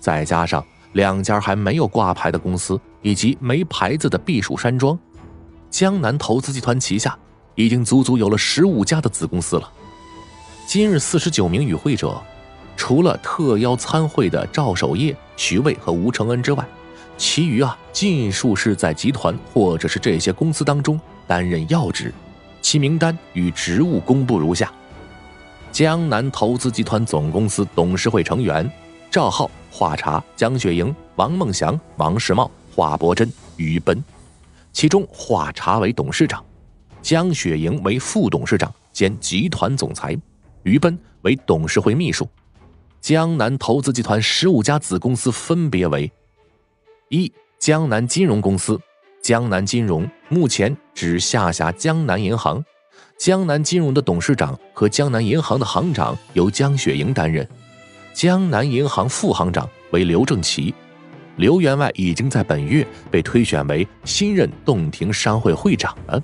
再加上两家还没有挂牌的公司以及没牌子的避暑山庄。江南投资集团旗下已经足足有了十五家的子公司了。今日四十九名与会者，除了特邀参会的赵守业、徐渭和吴承恩之外，其余啊尽数是在集团或者是这些公司当中担任要职。其名单与职务公布如下：江南投资集团总公司董事会成员赵浩、华茶、江雪莹、王梦祥、王世茂、华伯珍、于奔。其中，华茶为董事长，江雪莹为副董事长兼集团总裁，于奔为董事会秘书。江南投资集团十五家子公司分别为：一、江南金融公司，江南金融目前只下辖江南银行，江南金融的董事长和江南银行的行长由江雪莹担任，江南银行副行长为刘正奇。刘员外已经在本月被推选为新任洞庭商会会长了。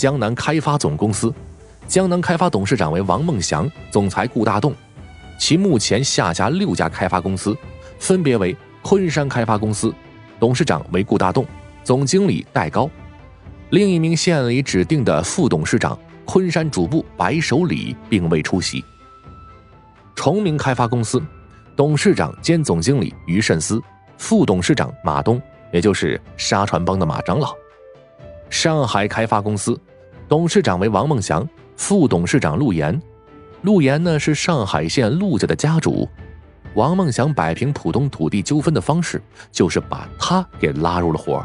江南开发总公司，江南开发董事长为王梦祥，总裁顾大栋，其目前下辖六家开发公司，分别为昆山开发公司，董事长为顾大栋，总经理戴高，另一名县里指定的副董事长昆山主部白守礼并未出席。崇明开发公司。董事长兼总经理于慎思，副董事长马东，也就是沙船帮的马长老。上海开发公司，董事长为王梦祥，副董事长陆岩。陆岩呢是上海县陆家的家主。王梦祥摆平浦东土地纠纷的方式，就是把他给拉入了伙。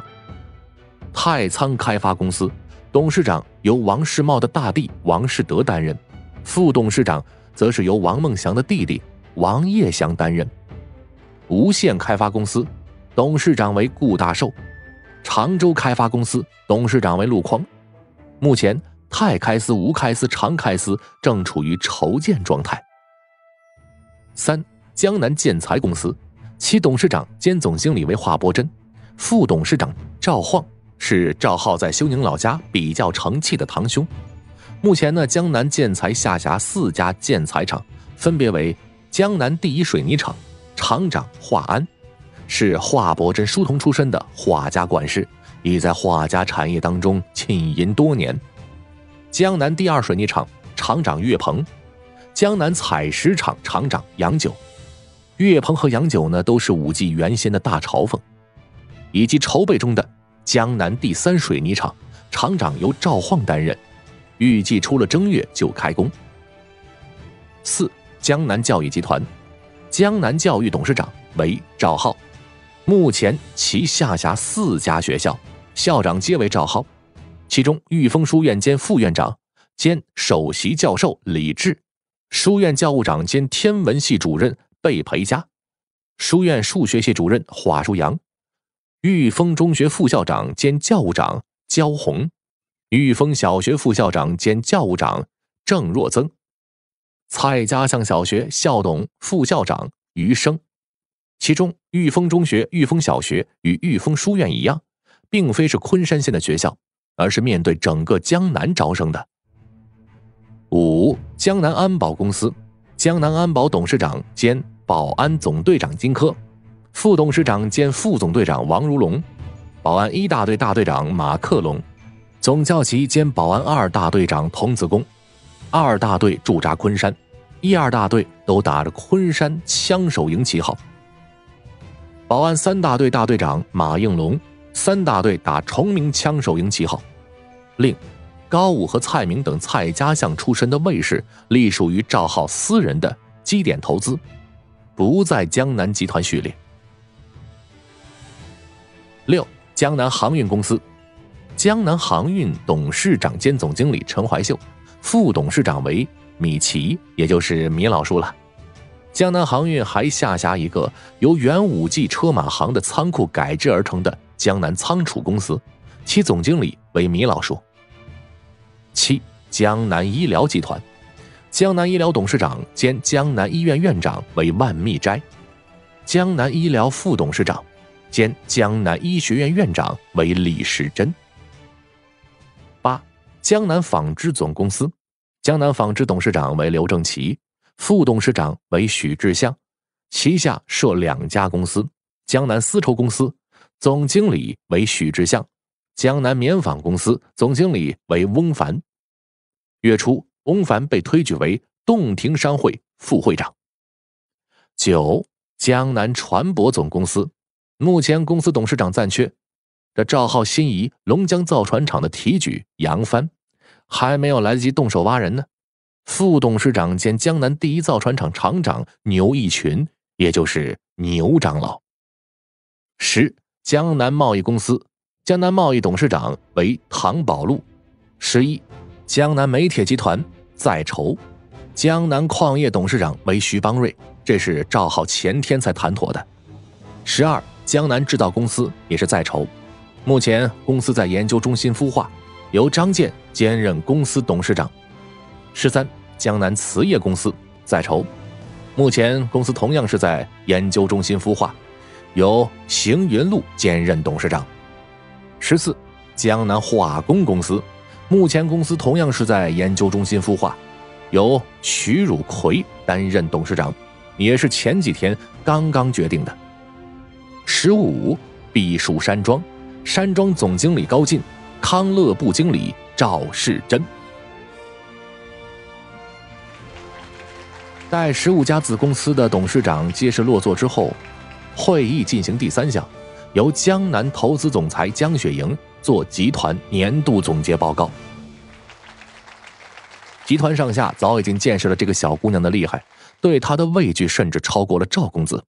太仓开发公司，董事长由王世茂的大弟王世德担任，副董事长则是由王梦祥的弟弟。王业祥担任无限开发公司董事长为顾大寿，常州开发公司董事长为陆匡。目前泰开司、吴开司、常开司正处于筹建状态。三江南建材公司，其董事长兼总经理为华伯珍，副董事长赵晃是赵浩在休宁老家比较成器的堂兄。目前呢，江南建材下辖四家建材厂，分别为。江南第一水泥厂厂长华安，是华伯珍书童出身的华家管事，已在画家产业当中浸淫多年。江南第二水泥厂厂长岳鹏，江南采石厂厂长杨九，岳鹏和杨九呢都是武技原先的大嘲讽，以及筹备中的江南第三水泥厂厂长由赵晃担任，预计出了正月就开工。四。江南教育集团，江南教育董事长为赵浩，目前其下辖四家学校，校长皆为赵浩。其中，玉峰书院兼副院长兼首席教授李志，书院教务长兼天文系主任贝培佳，书院数学系主任华书阳，玉峰中学副校长兼教务长焦红，玉峰小学副校长兼教务长郑若增。蔡家巷小学校董、副校长余生，其中玉峰中学、玉峰小学与玉峰书院一样，并非是昆山县的学校，而是面对整个江南招生的。五江南安保公司，江南安保董事长兼保安总队长金科，副董事长兼副总队长王如龙，保安一大队大队长马克龙，总教旗兼保安二大队长童子功。二大队驻扎昆山，一二大队都打着昆山枪手营旗号。保安三大队大队长马应龙，三大队打崇明枪手营旗号。另，高武和蔡明等蔡家巷出身的卫士隶属于赵浩私人的基点投资，不在江南集团序列。六江南航运公司，江南航运董事长兼总经理陈怀秀。副董事长为米奇，也就是米老叔了。江南航运还下辖一个由原五 G 车马行的仓库改制而成的江南仓储公司，其总经理为米老叔。七江南医疗集团，江南医疗董事长兼江南医院院长为万密斋，江南医疗副董事长兼江南医学院院长为李时珍。八江南纺织总公司，江南纺织董事长为刘正奇，副董事长为许志向，旗下设两家公司：江南丝绸公司，总经理为许志向；江南棉纺公司，总经理为翁凡。月初，翁凡被推举为洞庭商会副会长。九，江南船舶总公司，目前公司董事长暂缺，这赵浩心仪龙江造船厂的提举杨帆，还没有来得及动手挖人呢。副董事长兼江南第一造船厂厂长牛义群，也就是牛长老。十，江南贸易公司，江南贸易董事长为唐宝路。十一，江南煤铁集团在筹，江南矿业董事长为徐邦瑞，这是赵浩前天才谈妥的。十二，江南制造公司也是在筹，目前公司在研究中心孵化，由张健兼任公司董事长。十三，江南瓷业公司在筹，目前公司同样是在研究中心孵化，由邢云路兼任董事长。十四，江南化工公司，目前公司同样是在研究中心孵化，由徐汝奎担任董事长，也是前几天刚刚决定的。十五，避暑山庄，山庄总经理高进，康乐部经理赵世珍。待十五家子公司的董事长皆是落座之后，会议进行第三项，由江南投资总裁江雪莹做集团年度总结报告。集团上下早已经见识了这个小姑娘的厉害，对她的畏惧甚至超过了赵公子。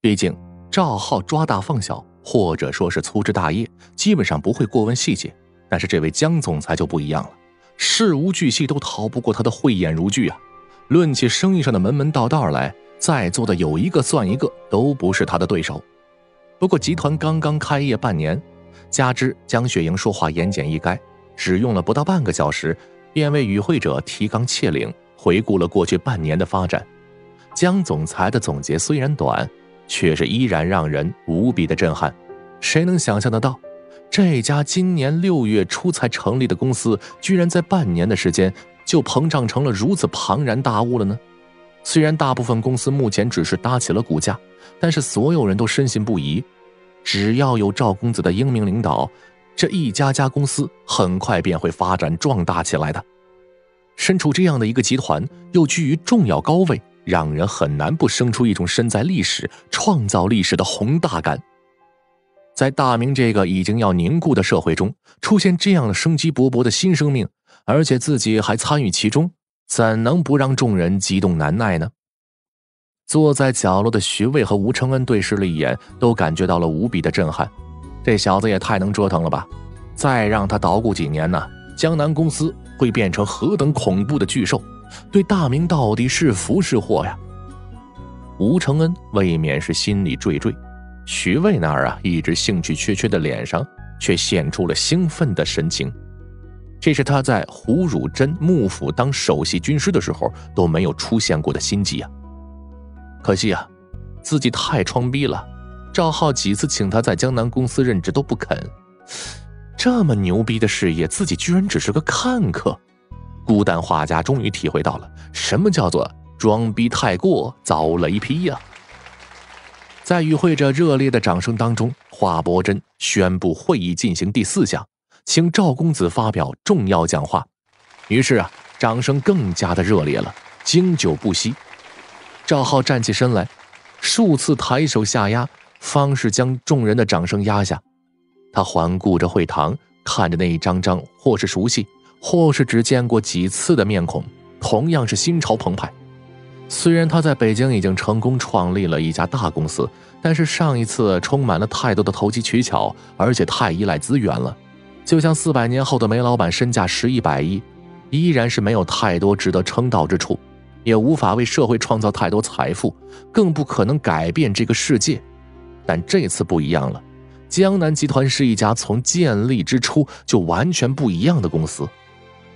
毕竟赵浩抓大放小，或者说是粗枝大叶，基本上不会过问细节。但是这位江总裁就不一样了，事无巨细都逃不过他的慧眼如炬啊！论起生意上的门门道道来，在座的有一个算一个，都不是他的对手。不过集团刚刚开业半年，加之江雪莹说话言简意赅，只用了不到半个小时，便为与会者提纲挈领，回顾了过去半年的发展。江总裁的总结虽然短，却是依然让人无比的震撼。谁能想象得到，这家今年六月初才成立的公司，居然在半年的时间。就膨胀成了如此庞然大物了呢？虽然大部分公司目前只是搭起了骨架，但是所有人都深信不疑，只要有赵公子的英明领导，这一家家公司很快便会发展壮大起来的。身处这样的一个集团，又居于重要高位，让人很难不生出一种身在历史、创造历史的宏大感。在大明这个已经要凝固的社会中，出现这样的生机勃勃的新生命。而且自己还参与其中，怎能不让众人激动难耐呢？坐在角落的徐渭和吴承恩对视了一眼，都感觉到了无比的震撼。这小子也太能折腾了吧！再让他捣鼓几年呢，江南公司会变成何等恐怖的巨兽？对大明到底是福是祸呀？吴承恩未免是心里惴惴，徐渭那儿啊，一直兴趣缺缺的脸上却现出了兴奋的神情。这是他在胡汝贞幕府当首席军师的时候都没有出现过的心机啊！可惜啊，自己太装逼了。赵浩几次请他在江南公司任职都不肯。这么牛逼的事业，自己居然只是个看客。孤单画家终于体会到了什么叫做装逼太过遭雷劈呀！在与会者热烈的掌声当中，华伯真宣布会议进行第四项。请赵公子发表重要讲话，于是啊，掌声更加的热烈了，经久不息。赵浩站起身来，数次抬手下压，方是将众人的掌声压下。他环顾着会堂，看着那一张张或是熟悉，或是只见过几次的面孔，同样是心潮澎湃。虽然他在北京已经成功创立了一家大公司，但是上一次充满了太多的投机取巧，而且太依赖资源了。就像四百年后的煤老板身价十亿百亿，依然是没有太多值得称道之处，也无法为社会创造太多财富，更不可能改变这个世界。但这次不一样了，江南集团是一家从建立之初就完全不一样的公司，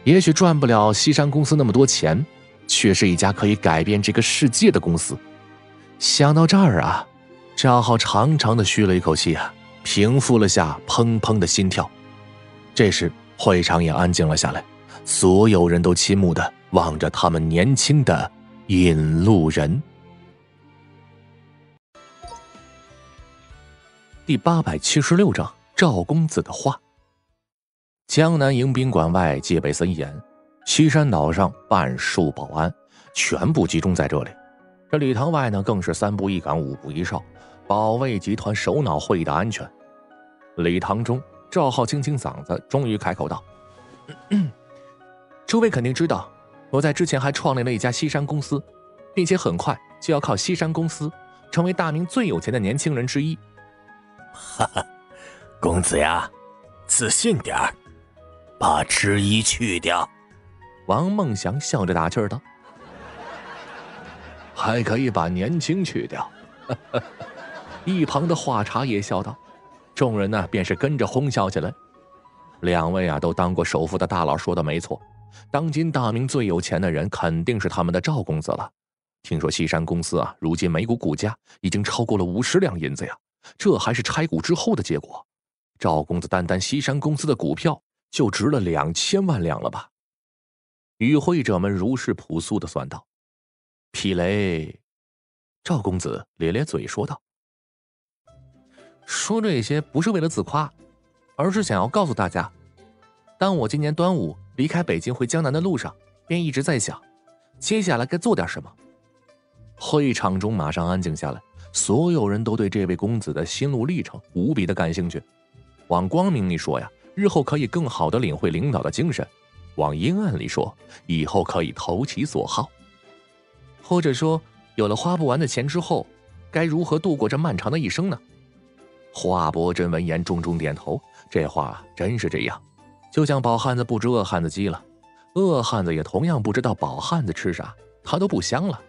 也许赚不了西山公司那么多钱，却是一家可以改变这个世界的公司。想到这儿啊，赵浩长长的吁了一口气啊，平复了下砰砰的心跳。这时会场也安静了下来所有人都倾慕的望着他们年轻的引路人。第八百七十六章赵公子的话江南迎宾馆外戒备森严西山岛上半数保安全部集中在这里。这礼堂外呢更是三步一岗五步一哨保卫集团首脑会议的安全。礼堂中赵浩清清嗓子，终于开口道：“ 诸位肯定知道，我在之前还创立了一家西山公司，并且很快就要靠西山公司成为大明最有钱的年轻人之一。”哈哈，公子呀，自信点儿，把之一去掉。王梦祥笑着打趣道：“ 还可以把年轻去掉。”一旁的华茶也笑道，众人呢便是跟着哄笑起来。两位啊都当过首富的大佬说的没错，当今大明最有钱的人肯定是他们的赵公子了。听说西山公司啊，如今每股股价已经超过了五十两银子呀。这还是拆股之后的结果，赵公子单单西山公司的股票就值了两千万两了吧？与会者们如是朴素的算道。劈雷，赵公子咧咧嘴说道：“说这些不是为了自夸，而是想要告诉大家，当我今年端午离开北京回江南的路上，便一直在想，接下来该做点什么。”会场中马上安静下来。所有人都对这位公子的心路历程无比的感兴趣。往光明里说呀，日后可以更好的领会领导的精神；往阴暗里说，以后可以投其所好。或者说，有了花不完的钱之后，该如何度过这漫长的一生呢？华伯真闻言重重点头。这话真是这样，就像饱汉子不知饿汉子饥了，饿汉子也同样不知道饱汉子吃啥，他都不香了。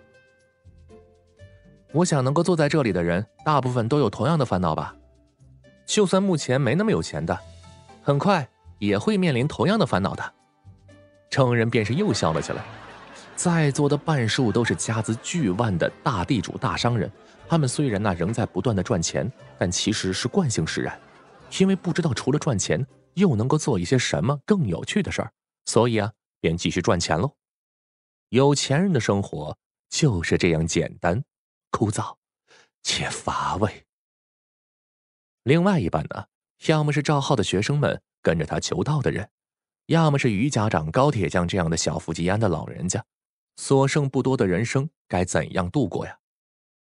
我想能够坐在这里的人，大部分都有同样的烦恼吧。就算目前没那么有钱的，很快也会面临同样的烦恼的。众人便是又笑了起来。在座的半数都是家资巨万的大地主、大商人，他们虽然那仍在不断的赚钱，但其实是惯性使然，因为不知道除了赚钱，又能够做一些什么更有趣的事儿，所以啊，便继续赚钱喽。有钱人的生活就是这样简单。枯燥且乏味。另外一半呢，要么是赵浩的学生们跟着他求道的人，要么是于家长、高铁匠这样的小富即安的老人家。所剩不多的人生该怎样度过呀？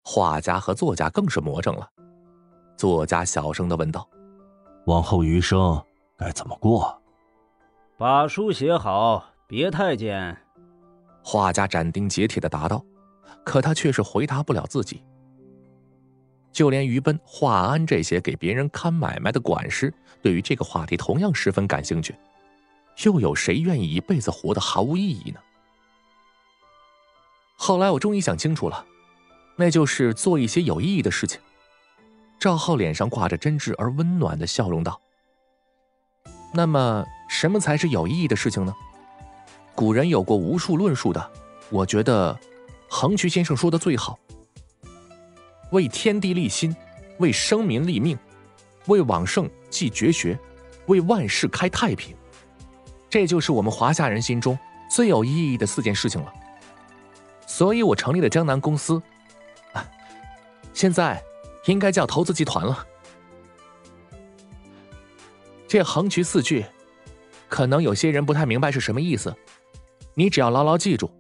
画家和作家更是魔怔了。作家小声的问道：“往后余生该怎么过？”把书写好，别太监。画家斩钉截铁的答道。可他却是回答不了自己。就连于奔、华安这些给别人看买卖的管事，对于这个话题同样十分感兴趣。又有谁愿意一辈子活得毫无意义呢？后来我终于想清楚了，那就是做一些有意义的事情。赵浩脸上挂着真挚而温暖的笑容道：“那么，什么才是有意义的事情呢？古人有过无数论述的，我觉得。”横渠先生说的最好：“为天地立心，为生民立命，为往圣继绝学，为万世开太平。”这就是我们华夏人心中最有意义的四件事情了。所以我成立了江南公司，现在应该叫投资集团了。这横渠四句，可能有些人不太明白是什么意思。你只要牢牢记住，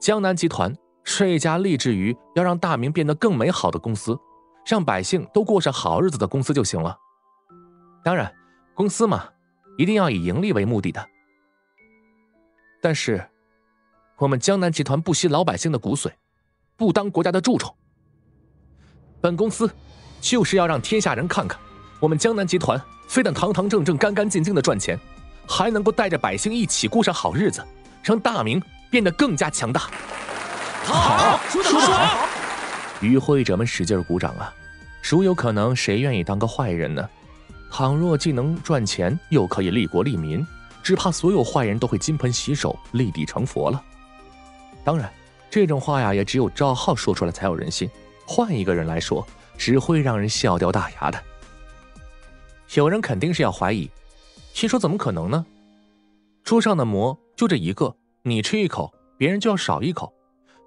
江南集团。是一家立志于要让大明变得更美好的公司，让百姓都过上好日子的公司就行了。当然，公司嘛，一定要以盈利为目的的。但是，我们江南集团不惜老百姓的骨髓，不当国家的蛀虫。本公司就是要让天下人看看，我们江南集团非但堂堂正正、干干净净的赚钱，还能够带着百姓一起过上好日子，让大明变得更加强大。好，说得好！与会者们使劲鼓掌啊！孰有可能谁愿意当个坏人呢？倘若既能赚钱，又可以利国利民，只怕所有坏人都会金盆洗手，立地成佛了。当然，这种话呀，也只有赵浩说出来才有人信，换一个人来说，只会让人笑掉大牙的。有人肯定是要怀疑，心说怎么可能呢？桌上的馍就这一个，你吃一口，别人就要少一口。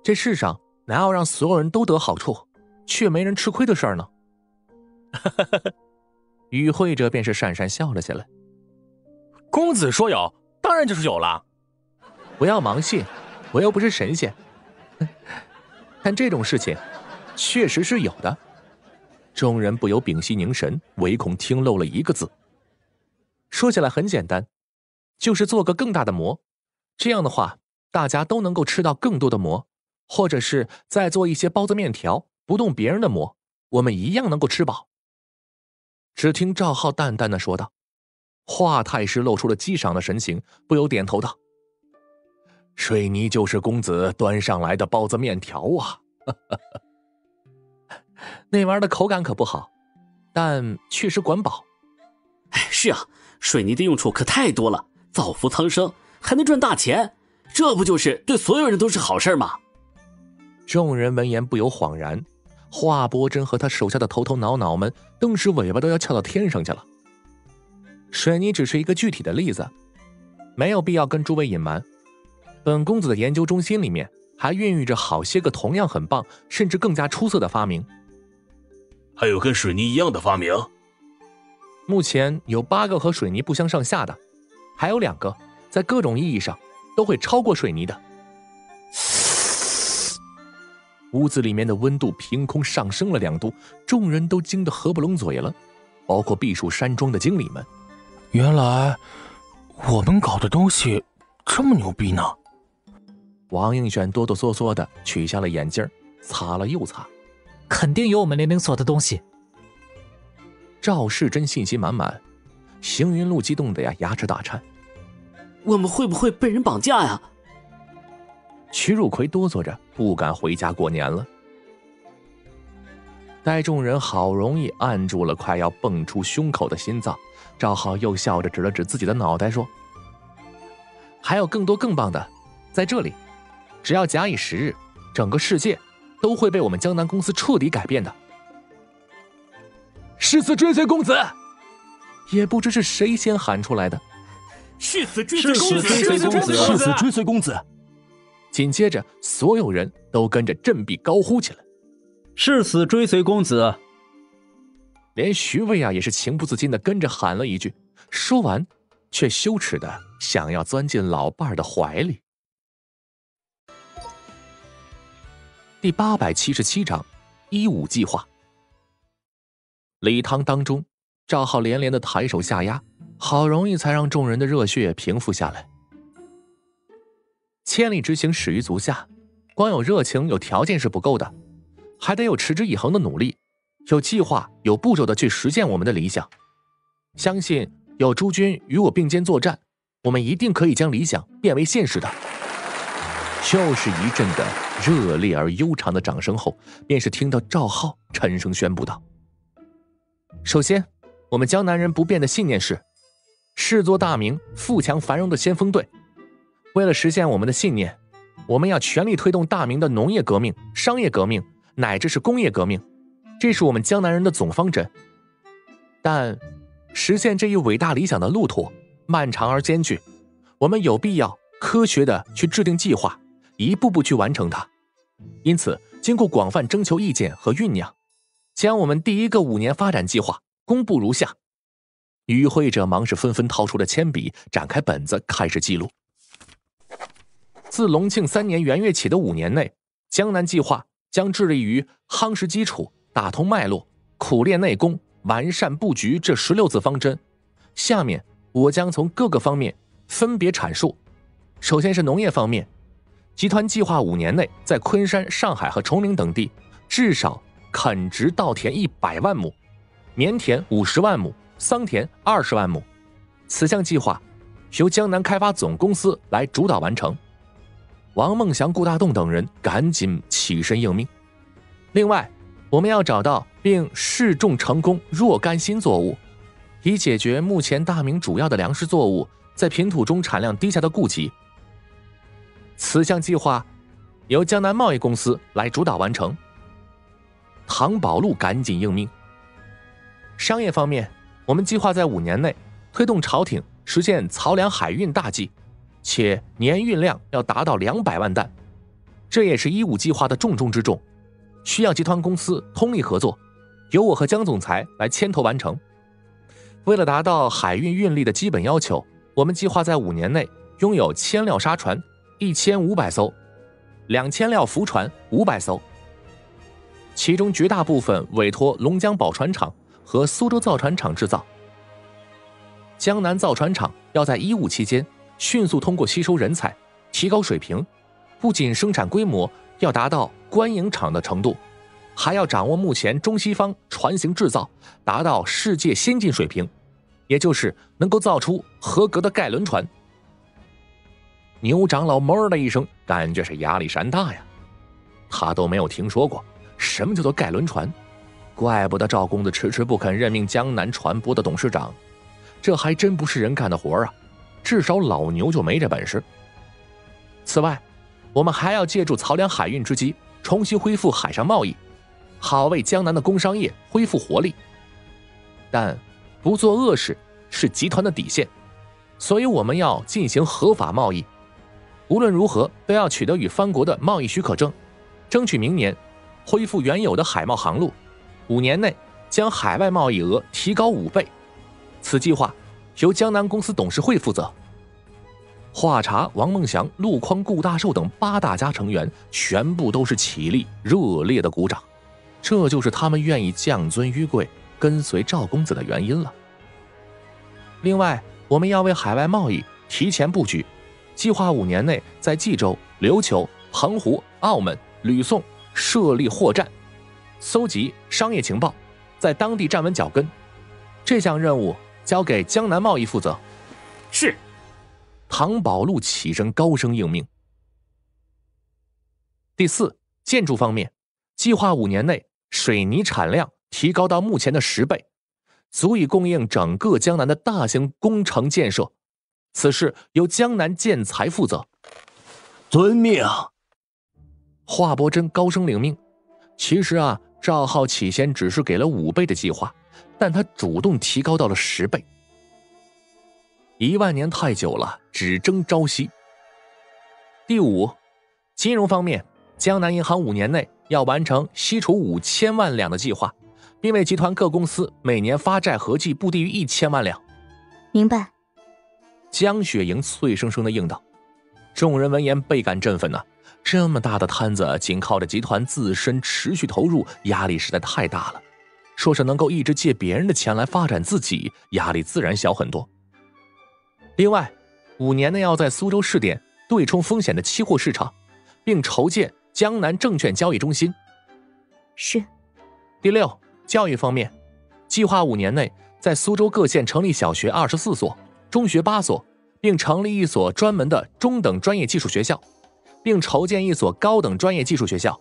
这世上哪有让所有人都得好处，却没人吃亏的事儿呢？与会者便是讪讪笑了起来。公子说有，当然就是有了。不要盲信，我又不是神仙。但这种事情，确实是有的。众人不由屏息凝神，唯恐听漏了一个字。说起来很简单，就是做个更大的馍，这样的话，大家都能够吃到更多的馍，或者是再做一些包子面条，不动别人的馍，我们一样能够吃饱。只听赵浩淡淡的说道。华太师露出了激赏的神情，不由点头道：“水泥就是公子端上来的包子面条啊，那玩意儿的口感可不好，但确实管饱。哎，是啊，水泥的用处可太多了，造福苍生，还能赚大钱，这不就是对所有人都是好事吗？”众人闻言不由恍然，华伯真和他手下的头头脑脑们顿时尾巴都要翘到天上去了。水泥只是一个具体的例子，没有必要跟诸位隐瞒。本公子的研究中心里面还孕育着好些个同样很棒，甚至更加出色的发明。还有跟水泥一样的发明？目前有八个和水泥不相上下的，还有两个在各种意义上都会超过水泥的。屋子里面的温度凭空上升了两度，众人都惊得合不拢嘴了，包括避暑山庄的经理们。原来我们搞的东西这么牛逼呢！王应选哆哆嗦嗦的取下了眼镜，擦了又擦，肯定有我们连灵锁的东西。赵世珍信心满满，行云路激动的呀牙齿打颤。我们会不会被人绑架呀？徐汝奎哆嗦着不敢回家过年了。待众人好容易按住了快要蹦出胸口的心脏。赵浩又笑着指了指自己的脑袋，说：“还有更多更棒的，在这里，只要假以时日，整个世界都会被我们江南公司彻底改变的。”誓死追随公子！也不知是谁先喊出来的：“誓死追随公子！誓死追随公子！誓死追随公子！”紧接着，所有人都跟着振臂高呼起来：“誓死追随公子！”连徐渭啊也是情不自禁的跟着喊了一句，说完，却羞耻的想要钻进老伴儿的怀里。第八百七十七章，一五计划。礼堂当中，赵浩连连的抬手下压，好容易才让众人的热血平复下来。千里之行，始于足下，光有热情、有条件是不够的，还得有持之以恒的努力。有计划、有步骤的去实现我们的理想，相信有诸君与我并肩作战，我们一定可以将理想变为现实的。又是一阵的热烈而悠长的掌声后，便是听到赵浩沉声宣布道：“首先，我们江南人不变的信念是，誓做大明富强繁荣的先锋队。为了实现我们的信念，我们要全力推动大明的农业革命、商业革命，乃至是工业革命。”这是我们江南人的总方针，但实现这一伟大理想的路途漫长而艰巨，我们有必要科学的去制定计划，一步步去完成它。因此，经过广泛征求意见和酝酿，将我们第一个五年发展计划公布如下。与会者忙是纷纷掏出了铅笔，展开本子开始记录。自隆庆三年元月起的五年内，江南计划将致力于夯实基础。打通脉络，苦练内功，完善布局这十六字方针。下面我将从各个方面分别阐述。首先是农业方面，集团计划五年内在昆山、上海和崇明等地至少垦植稻田一百万亩，棉田五十万亩，桑田二十万亩。此项计划由江南开发总公司来主导完成。王梦祥、顾大栋等人赶紧起身应命。另外。我们要找到并试种成功若干新作物，以解决目前大明主要的粮食作物在贫土中产量低下的痼疾。此项计划由江南贸易公司来主导完成。唐宝路赶紧应命。商业方面，我们计划在五年内推动朝廷实现漕粮海运大计，且年运量要达到两百万担，这也是一五计划的重中之重。需要集团公司通力合作，由我和江总裁来牵头完成。为了达到海运运力的基本要求，我们计划在五年内拥有千料沙船一千五百艘，两千料浮船五百艘。其中绝大部分委托龙江宝船厂和苏州造船厂制造。江南造船厂要在一五期间迅速通过吸收人才，提高水平，不仅生产规模要达到官营厂的程度，还要掌握目前中西方船型制造达到世界先进水平，也就是能够造出合格的盖轮船。牛长老哞的一声，感觉是压力山大呀，他都没有听说过。什么叫做盖轮船？怪不得赵公子迟迟不肯任命江南船舶的董事长，这还真不是人干的活啊！至少老牛就没这本事。此外，我们还要借助漕粮海运之机，重新恢复海上贸易，好为江南的工商业恢复活力。但不做恶事是集团的底线，所以我们要进行合法贸易。无论如何，都要取得与藩国的贸易许可证，争取明年。恢复原有的海贸航路，五年内将海外贸易额提高五倍。此计划由江南公司董事会负责。华茶、王梦祥、陆匡、顾大寿等八大家成员全部都是起立，热烈的鼓掌。这就是他们愿意降尊于贵，跟随赵公子的原因了。另外，我们要为海外贸易提前布局，计划五年内在冀州、琉球、澎湖、澳门、吕宋。设立货站，搜集商业情报，在当地站稳脚跟。这项任务交给江南贸易负责。是。唐宝路起身高声应命。第四，建筑方面，计划五年内水泥产量提高到目前的十倍，足以供应整个江南的大型工程建设。此事由江南建材负责。遵命。华伯真高声领命。其实啊，赵浩起先只是给了五倍的计划，但他主动提高到了十倍。一万年太久了，只争朝夕。第五，金融方面，江南银行五年内要完成吸储五千万两的计划，并为集团各公司每年发债合计不低于一千万两。明白。江雪莹脆生生的应道。众人闻言倍感振奋呐。这么大的摊子，仅靠着集团自身持续投入，压力实在太大了。说是能够一直借别人的钱来发展自己，压力自然小很多。另外，五年内要在苏州试点对冲风险的期货市场，并筹建江南证券交易中心。是。第六，教育方面，计划五年内在苏州各县成立小学二十四所，中学八所，并成立一所专门的中等专业技术学校。并筹建一所高等专业技术学校，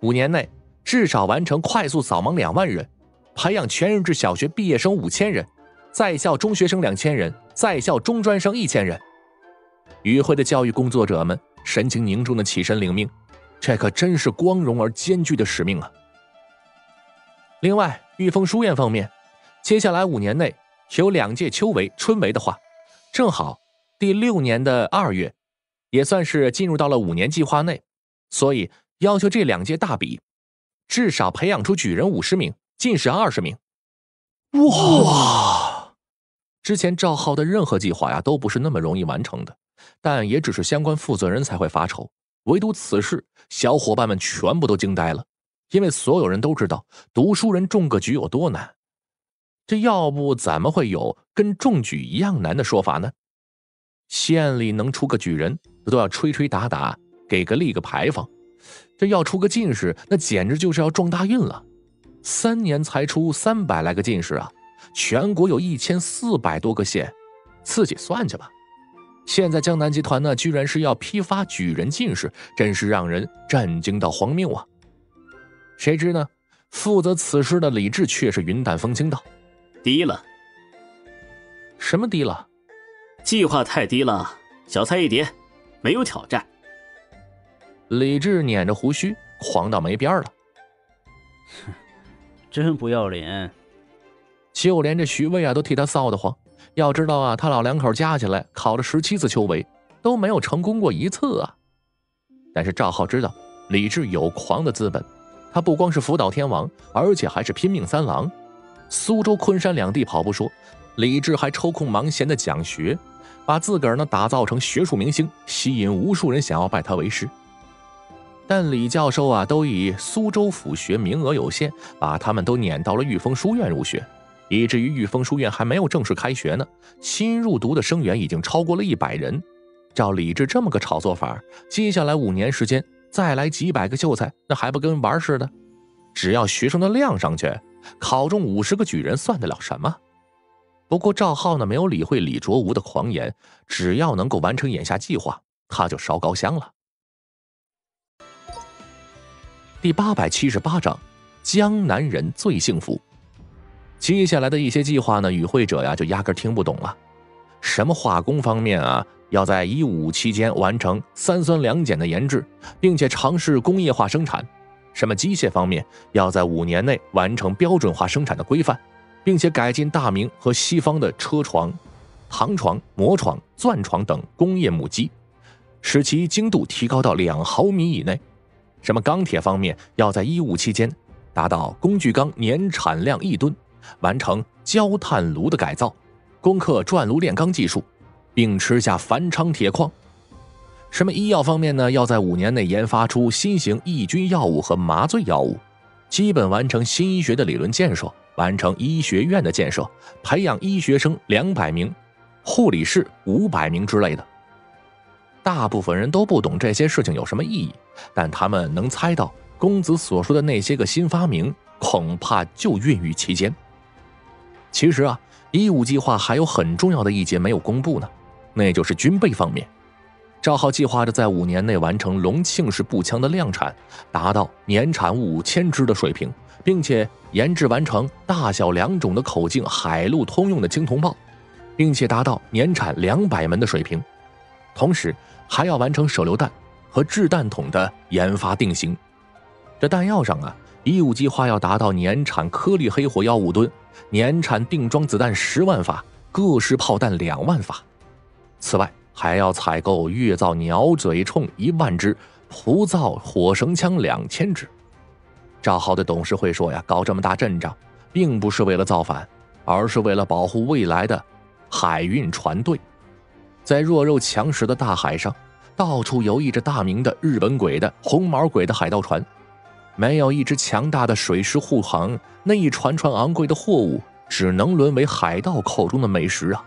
五年内至少完成快速扫盲两万人，培养全日制小学毕业生五千人，在校中学生两千人，在校中专生一千人。与会的教育工作者们神情凝重的起身领命，这可真是光荣而艰巨的使命啊！另外，玉峰书院方面，接下来五年内有两届秋闱、春闱的话，正好第六年的二月。也算是进入到了五年计划内，所以要求这两届大比，至少培养出举人五十名，进士二十名。哇！之前赵浩的任何计划呀，都不是那么容易完成的，但也只是相关负责人才会发愁，唯独此事，小伙伴们全部都惊呆了，因为所有人都知道读书人中个举有多难，这要不怎么会有跟中举一样难的说法呢？县里能出个举人，都要吹吹打打，给个立个牌坊；这要出个进士，那简直就是要撞大运了。三年才出三百来个进士啊！全国有一千四百多个县，自己算去吧。现在江南集团呢，居然是要批发举人进士，真是让人震惊到荒谬啊！谁知呢，负责此事的李治却是云淡风轻道：“低了。”什么低了？计划太低了，小菜一碟，没有挑战。李治捻着胡须，狂到没边了。哼，真不要脸！就连这徐渭啊，都替他臊得慌。要知道啊，他老两口加起来考了十七次秋闱，都没有成功过一次啊。但是赵浩知道，李治有狂的资本，他不光是辅导天王，而且还是拼命三郎。苏州、昆山两地跑不说，李治还抽空忙闲的讲学，把自个儿呢打造成学术明星，吸引无数人想要拜他为师。但李教授啊，都以苏州府学名额有限，把他们都撵到了玉峰书院入学，以至于玉峰书院还没有正式开学呢，新入读的生源已经超过了一百人。照李治这么个炒作法，接下来五年时间再来几百个秀才，那还不跟玩似的？只要学生的量上去，考中五十个举人算得了什么？不过赵浩呢，没有理会李卓吾的狂言，只要能够完成眼下计划，他就烧高香了。第八百七十八章，江南人最幸福。接下来的一些计划呢，与会者呀就压根听不懂了。什么化工方面啊，要在一五期间完成三酸两碱的研制，并且尝试工业化生产；什么机械方面，要在五年内完成标准化生产的规范。并且改进大明和西方的车床、糖床、磨床、钻床等工业母机，使其精度提高到两毫米以内。什么钢铁方面，要在一五期间达到工具钢年产量一吨，完成焦炭炉的改造，攻克转炉炼钢技术，并吃下繁昌铁矿。什么医药方面呢？要在五年内研发出新型抑菌药物和麻醉药物，基本完成新医学的理论建设。完成医学院的建设，培养医学生两百名，护理士五百名之类的。大部分人都不懂这些事情有什么意义，但他们能猜到公子所说的那些个新发明，恐怕就孕育其间。其实啊，一五计划还有很重要的一节没有公布呢，那就是军备方面。赵浩计划着在五年内完成隆庆式步枪的量产，达到年产五千支的水平。并且研制完成大小两种的口径海陆通用的青铜炮，并且达到年产两百门的水平，同时还要完成手榴弹和掷弹筒的研发定型。这弹药上啊，一五计划要达到年产颗粒黑火药五吨，年产定装子弹十万发，各式炮弹两万发。此外，还要采购月造鸟嘴铳一万支，蒲造火绳枪两千支。赵浩的董事会说：“呀，搞这么大阵仗，并不是为了造反，而是为了保护未来的海运船队。在弱肉强食的大海上，到处游弋着大明的、日本鬼的、红毛鬼的海盗船。没有一支强大的水师护航，那一船船昂贵的货物只能沦为海盗口中的美食啊！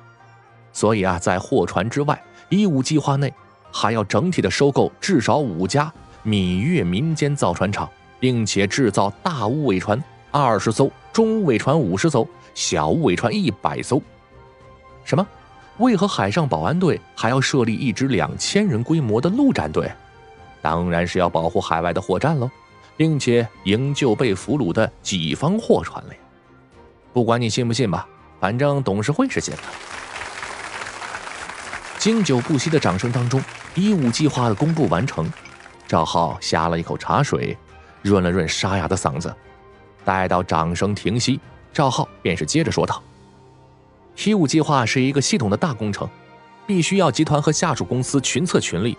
所以啊，在货船之外，一五计划内还要整体的收购至少五家闽粤民间造船厂。”并且制造大无尾船二十艘，中无尾船五十艘，小无尾船一百艘。什么？为何海上保安队还要设立一支两千人规模的陆战队？当然是要保护海外的货站喽，并且营救被俘虏的己方货船了呀！不管你信不信吧，反正董事会是信了。经久不息的掌声当中，一五计划的公布完成。赵浩呷了一口茶水。润了润沙哑的嗓子，待到掌声停息，赵浩便是接着说道：“一五计划是一个系统的大工程，必须要集团和下属公司群策群力，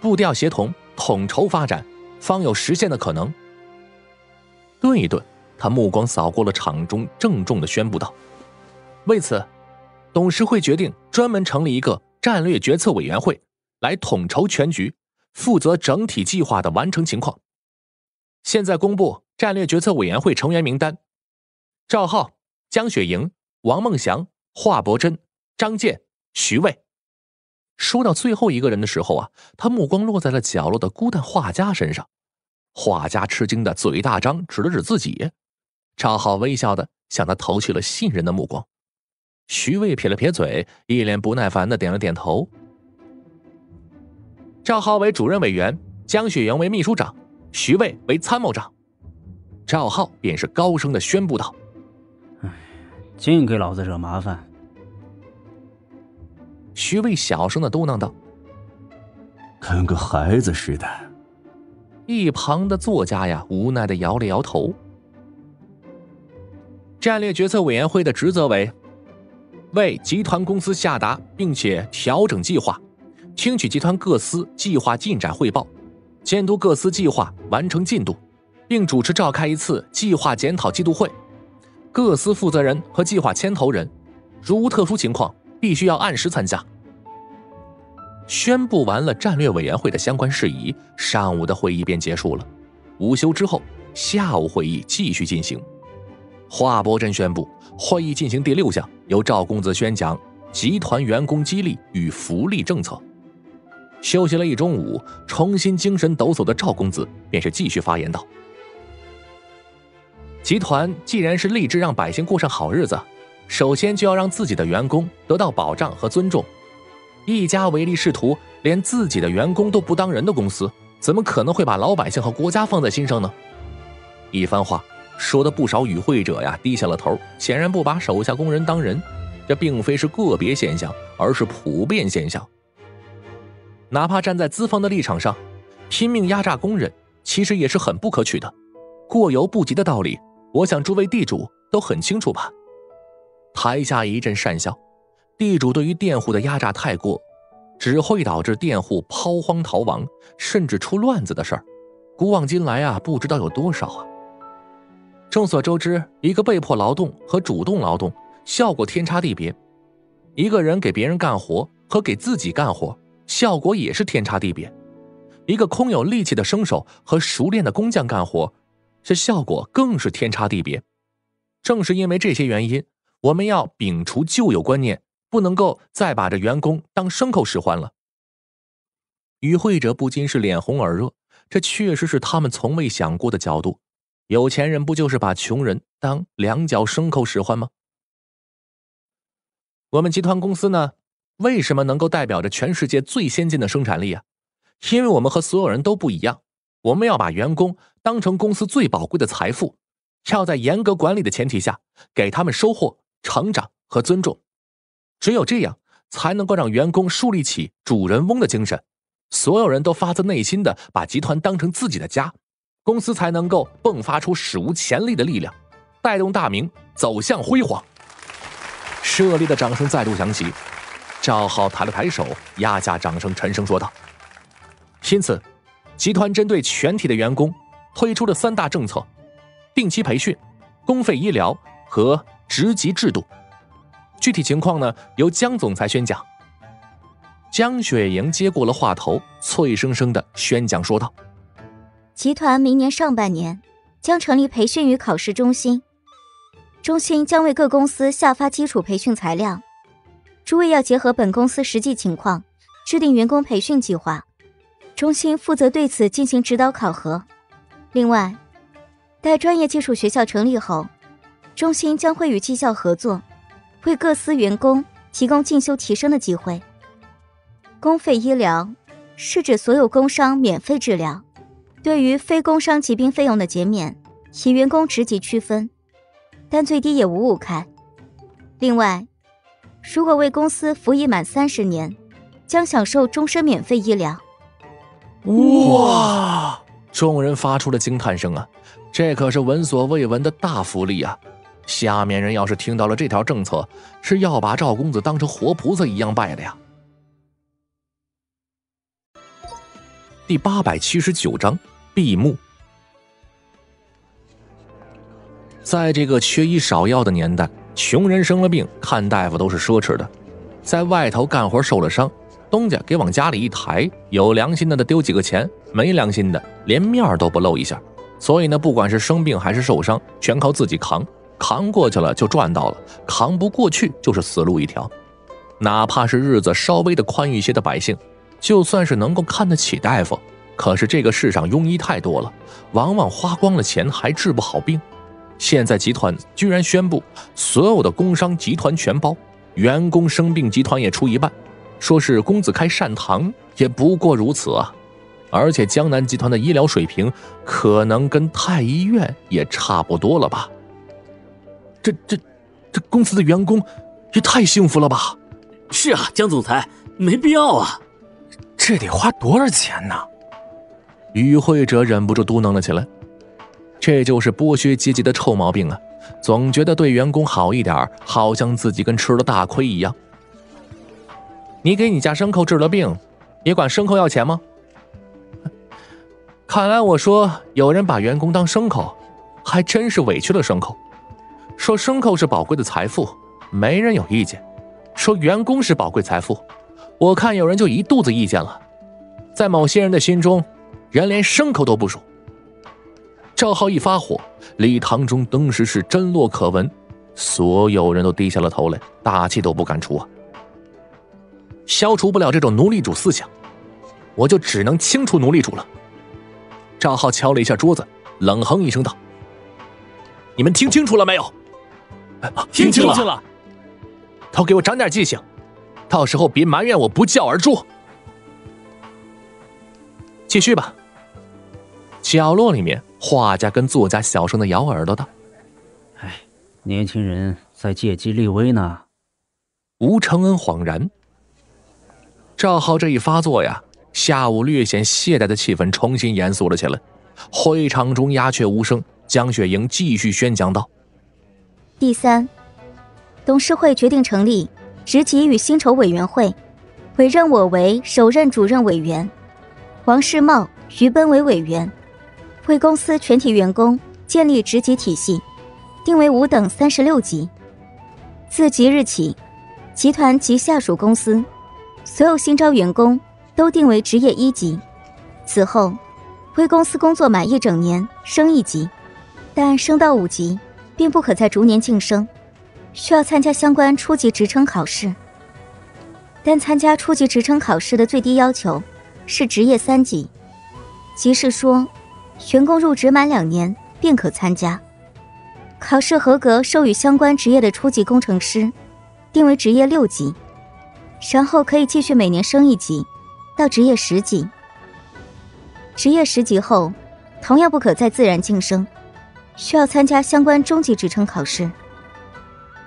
步调协同，统筹发展，方有实现的可能。”顿一顿，他目光扫过了场中，郑重的宣布道：“为此，董事会决定专门成立一个战略决策委员会，来统筹全局，负责整体计划的完成情况。”现在公布战略决策委员会成员名单：赵浩、江雪莹、王梦祥、华伯珍、张健、徐卫。说到最后一个人的时候啊，他目光落在了角落的孤单画家身上。画家吃惊的嘴大张，指了指自己。赵浩微笑的向他投去了信任的目光。徐渭撇了撇嘴，一脸不耐烦的点了点头。赵浩为主任委员，江雪莹为秘书长。徐渭为参谋长，赵浩便是高声的宣布道：“哎，净给老子惹麻烦。”徐渭小声的嘟囔道：“跟个孩子似的。”一旁的作家呀，无奈的摇了摇头。战略决策委员会的职责为：为集团公司下达并且调整计划，听取集团各司计划进展汇报。监督各司计划完成进度，并主持召开一次计划检讨季度会。各司负责人和计划牵头人如无特殊情况，必须要按时参加。宣布完了战略委员会的相关事宜，上午的会议便结束了。午休之后，下午会议继续进行。华伯镇宣布，会议进行第六项，由赵公子宣讲集团员工激励与福利政策。休息了一中午，重新精神抖擞的赵公子便是继续发言道：“集团既然是立志让百姓过上好日子，首先就要让自己的员工得到保障和尊重。一家唯利是图，连自己的员工都不当人的公司，怎么可能会把老百姓和国家放在心上呢？”一番话说的不少与会者呀低下了头，显然不把手下工人当人。这并非是个别现象，而是普遍现象。哪怕站在资方的立场上，拼命压榨工人，其实也是很不可取的。过犹不及的道理，我想诸位地主都很清楚吧？台下一阵讪笑。地主对于佃户的压榨太过，只会导致佃户抛荒逃亡，甚至出乱子的事儿，古往今来啊，不知道有多少啊。众所周知，一个被迫劳动和主动劳动效果天差地别，一个人给别人干活和给自己干活。效果也是天差地别，一个空有力气的生手和熟练的工匠干活，这效果更是天差地别。正是因为这些原因，我们要摒除旧有观念，不能够再把这员工当牲口使唤了。与会者不禁是脸红耳热，这确实是他们从未想过的角度。有钱人不就是把穷人当两脚牲口使唤吗？我们集团公司呢？为什么能够代表着全世界最先进的生产力啊？因为我们和所有人都不一样，我们要把员工当成公司最宝贵的财富，要在严格管理的前提下给他们收获、成长和尊重。只有这样，才能够让员工树立起主人翁的精神，所有人都发自内心的把集团当成自己的家，公司才能够迸发出史无前例的力量，带动大明走向辉煌。热烈的掌声再度响起。赵浩抬了抬手，压下掌声，沉声说道：“因此，集团针对全体的员工推出了三大政策：定期培训、公费医疗和职级制度。具体情况呢，由江总裁宣讲。”江雪莹接过了话头，脆生生的宣讲说道：“集团明年上半年将成立培训与考试中心，中心将为各公司下发基础培训材料。”诸位要结合本公司实际情况，制定员工培训计划，中心负责对此进行指导考核。另外，待专业技术学校成立后，中心将会与技校合作，为各司员工提供进修提升的机会。公费医疗是指所有工伤免费治疗，对于非工伤疾病费用的减免，以员工职级区分，但最低也五五开。另外。如果为公司服役满三十年，将享受终身免费医疗。哇！众人发出了惊叹声啊！这可是闻所未闻的大福利啊！下面人要是听到了这条政策，是要把赵公子当成活菩萨一样拜的呀！第八百七十九章闭幕。在这个缺医少药的年代。穷人生了病，看大夫都是奢侈的，在外头干活受了伤，东家给往家里一抬，有良心的的丢几个钱，没良心的连面都不露一下。所以呢，不管是生病还是受伤，全靠自己扛，扛过去了就赚到了，扛不过去就是死路一条。哪怕是日子稍微的宽裕些的百姓，就算是能够看得起大夫，可是这个世上庸医太多了，往往花光了钱还治不好病。现在集团居然宣布，所有的工伤集团全包，员工生病集团也出一半，说是公子开善堂，也不过如此啊！而且江南集团的医疗水平，可能跟太医院也差不多了吧？这这这公司的员工也太幸福了吧？是啊，江总裁，没必要啊！这得花多少钱呢？与会者忍不住嘟囔了起来。这就是剥削阶级的臭毛病啊！总觉得对员工好一点，好像自己跟吃了大亏一样。你给你家牲口治了病，也管牲口要钱吗？看来我说有人把员工当牲口，还真是委屈了牲口。说牲口是宝贵的财富，没人有意见，说员工是宝贵财富。我看有人就一肚子意见了，在某些人的心中，人连牲口都不如。赵浩一发火，礼堂中登时是真落可闻，所有人都低下了头来，大气都不敢出啊。消除不了这种奴隶主思想，我就只能清除奴隶主了。赵浩敲了一下桌子，冷哼一声道：“你们听清楚了没有？听清了，都给我长点记性，到时候别埋怨我不教而诛。”继续吧。角落里面，画家跟作家小声的咬耳朵道：“哎，年轻人在借机立威呢。”吴承恩恍然。赵浩这一发作呀，下午略显懈怠的气氛重新严肃了起来。会场中鸦雀无声。江雪莹继续宣讲道：“第三，董事会决定成立职级与薪酬委员会，委任我为首任主任委员，王世茂、于奔为委员，为公司全体员工建立职级体系，定为五等三十六级。自即日起，集团及下属公司。”所有新招员工都定为职业一级，此后为公司工作满一整年升一级，但升到五级并不可再逐年晋升，需要参加相关初级职称考试。但参加初级职称考试的最低要求是职业三级，即是说，员工入职满两年便可参加。考试合格授予相关职业的初级工程师，定为职业六级。然后可以继续每年升一级，到职业十级。职业十级后，同样不可再自然晋升，需要参加相关中级职称考试。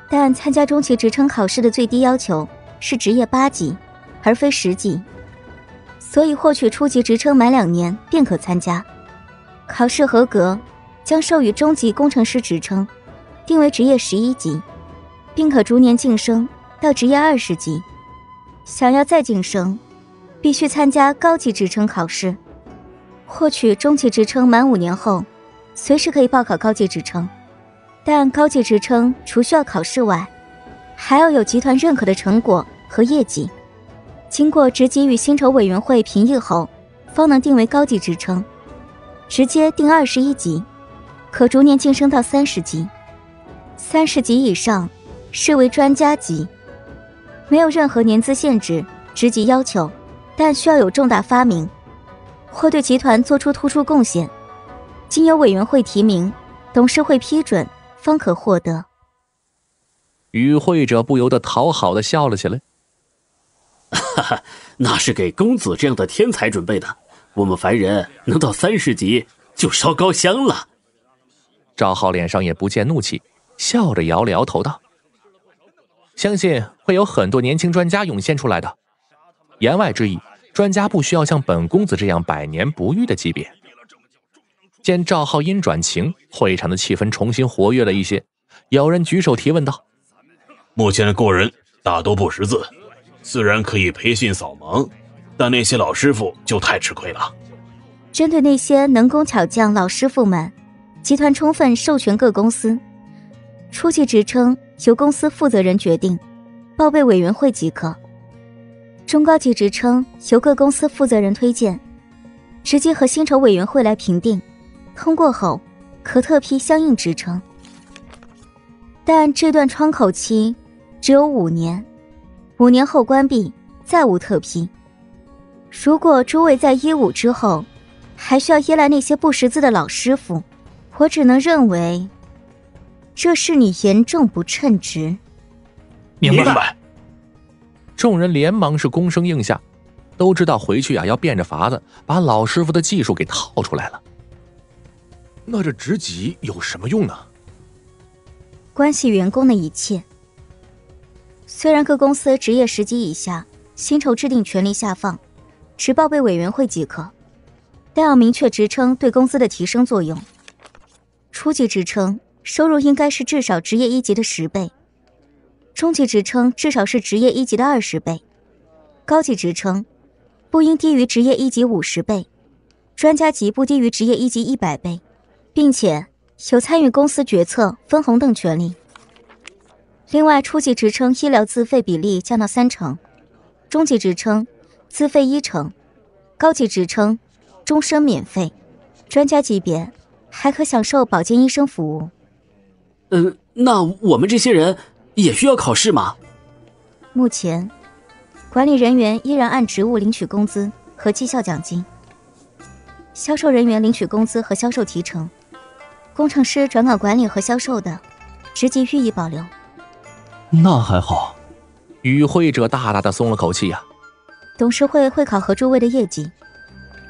但参加中级职称考试的最低要求是职业八级，而非十级。所以获取初级职称满两年便可参加。考试合格，将授予中级工程师职称，定为职业十一级，并可逐年晋升到职业二十级。想要再晋升，必须参加高级职称考试。获取中级职称满五年后，随时可以报考高级职称。但高级职称除需要考试外，还要有集团认可的成果和业绩。经过职级与薪酬委员会评议后，方能定为高级职称。直接定二十一级，可逐年晋升到三十级。三十级以上，视为专家级。没有任何年资限制、职级要求，但需要有重大发明，或对集团做出突出贡献，经由委员会提名、董事会批准，方可获得。与会者不由得讨好的笑了起来。哈 哈，那是给公子这样的天才准备的，我们凡人能到三十级就烧高香了。赵浩脸上也不见怒气，笑着摇了摇头道。相信会有很多年轻专家涌现出来的。言外之意，专家不需要像本公子这样百年不遇的级别。见赵浩因转晴，会场的气氛重新活跃了一些。有人举手提问道：“目前的过人大多不识字，自然可以培训扫盲，但那些老师傅就太吃亏了。针对那些能工巧匠老师傅们，集团充分授权各公司初级职称。”由公司负责人决定，报备委员会即可。中高级职称由各公司负责人推荐，直接和薪酬委员会来评定，通过后可特批相应职称。但这段窗口期只有五年，五年后关闭，再无特批。如果诸位在一五之后还需要依赖那些不识字的老师傅，我只能认为。这是你严重不称职。明白。众人连忙是躬声应下，都知道回去啊要变着法子把老师傅的技术给套出来了。那这职级有什么用呢？关系员工的一切。虽然各公司职业十级以下薪酬制定权力下放，只报备委员会即可，但要明确职称对公司的提升作用。初级职称。收入应该是至少职业一级的十倍，中级职称至少是职业一级的二十倍，高级职称不应低于职业一级五十倍，专家级不低于职业一级一百倍，并且有参与公司决策、分红等权利。另外，初级职称医疗自费比例降到三成，中级职称自费一成，高级职称终身免费，专家级别还可享受保健医生服务。嗯，那我们这些人也需要考试吗？目前，管理人员依然按职务领取工资和绩效奖金，销售人员领取工资和销售提成，工程师转岗管理和销售的职级予以保留。那还好，与会者大大的松了口气呀。董事会会考核诸位的业绩，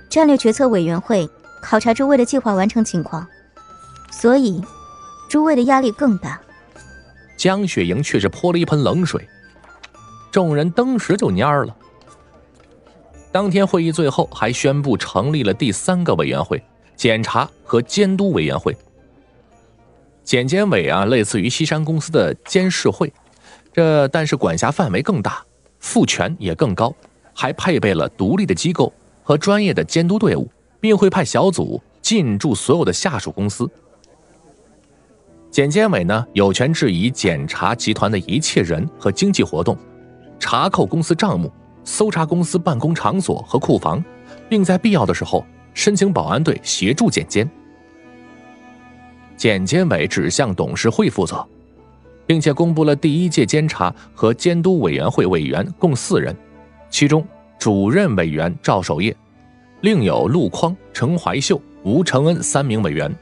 战略决策委员会考察诸位的计划完成情况，所以诸位的压力更大。江雪莹却是泼了一盆冷水，众人登时就蔫了。当天会议最后还宣布成立了第三个委员会——检查和监督委员会。检监委啊，类似于西山公司的监事会。这但是管辖范围更大，赋权也更高，还配备了独立的机构和专业的监督队伍，并会派小组进驻所有的下属公司。检监委呢，有权质疑检查集团的一切人和经济活动，查扣公司账目，搜查公司办公场所和库房，并在必要的时候申请保安队协助检监。检监委只向董事会负责。并且公布了第一届监察和监督委员会委员共四人，其中主任委员赵守业，另有陆匡、陈怀秀、吴承恩三名委员。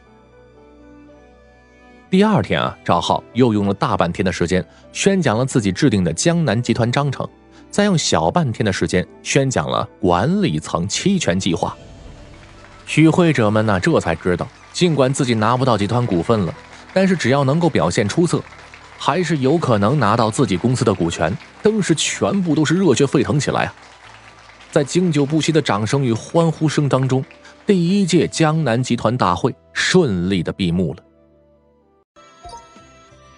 第二天啊，赵浩又用了大半天的时间宣讲了自己制定的江南集团章程，再用小半天的时间宣讲了管理层期权计划。与会者们呢，这才知道，尽管自己拿不到集团股份了，但是只要能够表现出色。还是有可能拿到自己公司的股权，当时全部都是热血沸腾起来啊！在经久不息的掌声与欢呼声当中，第一届江南集团大会顺利的闭幕了。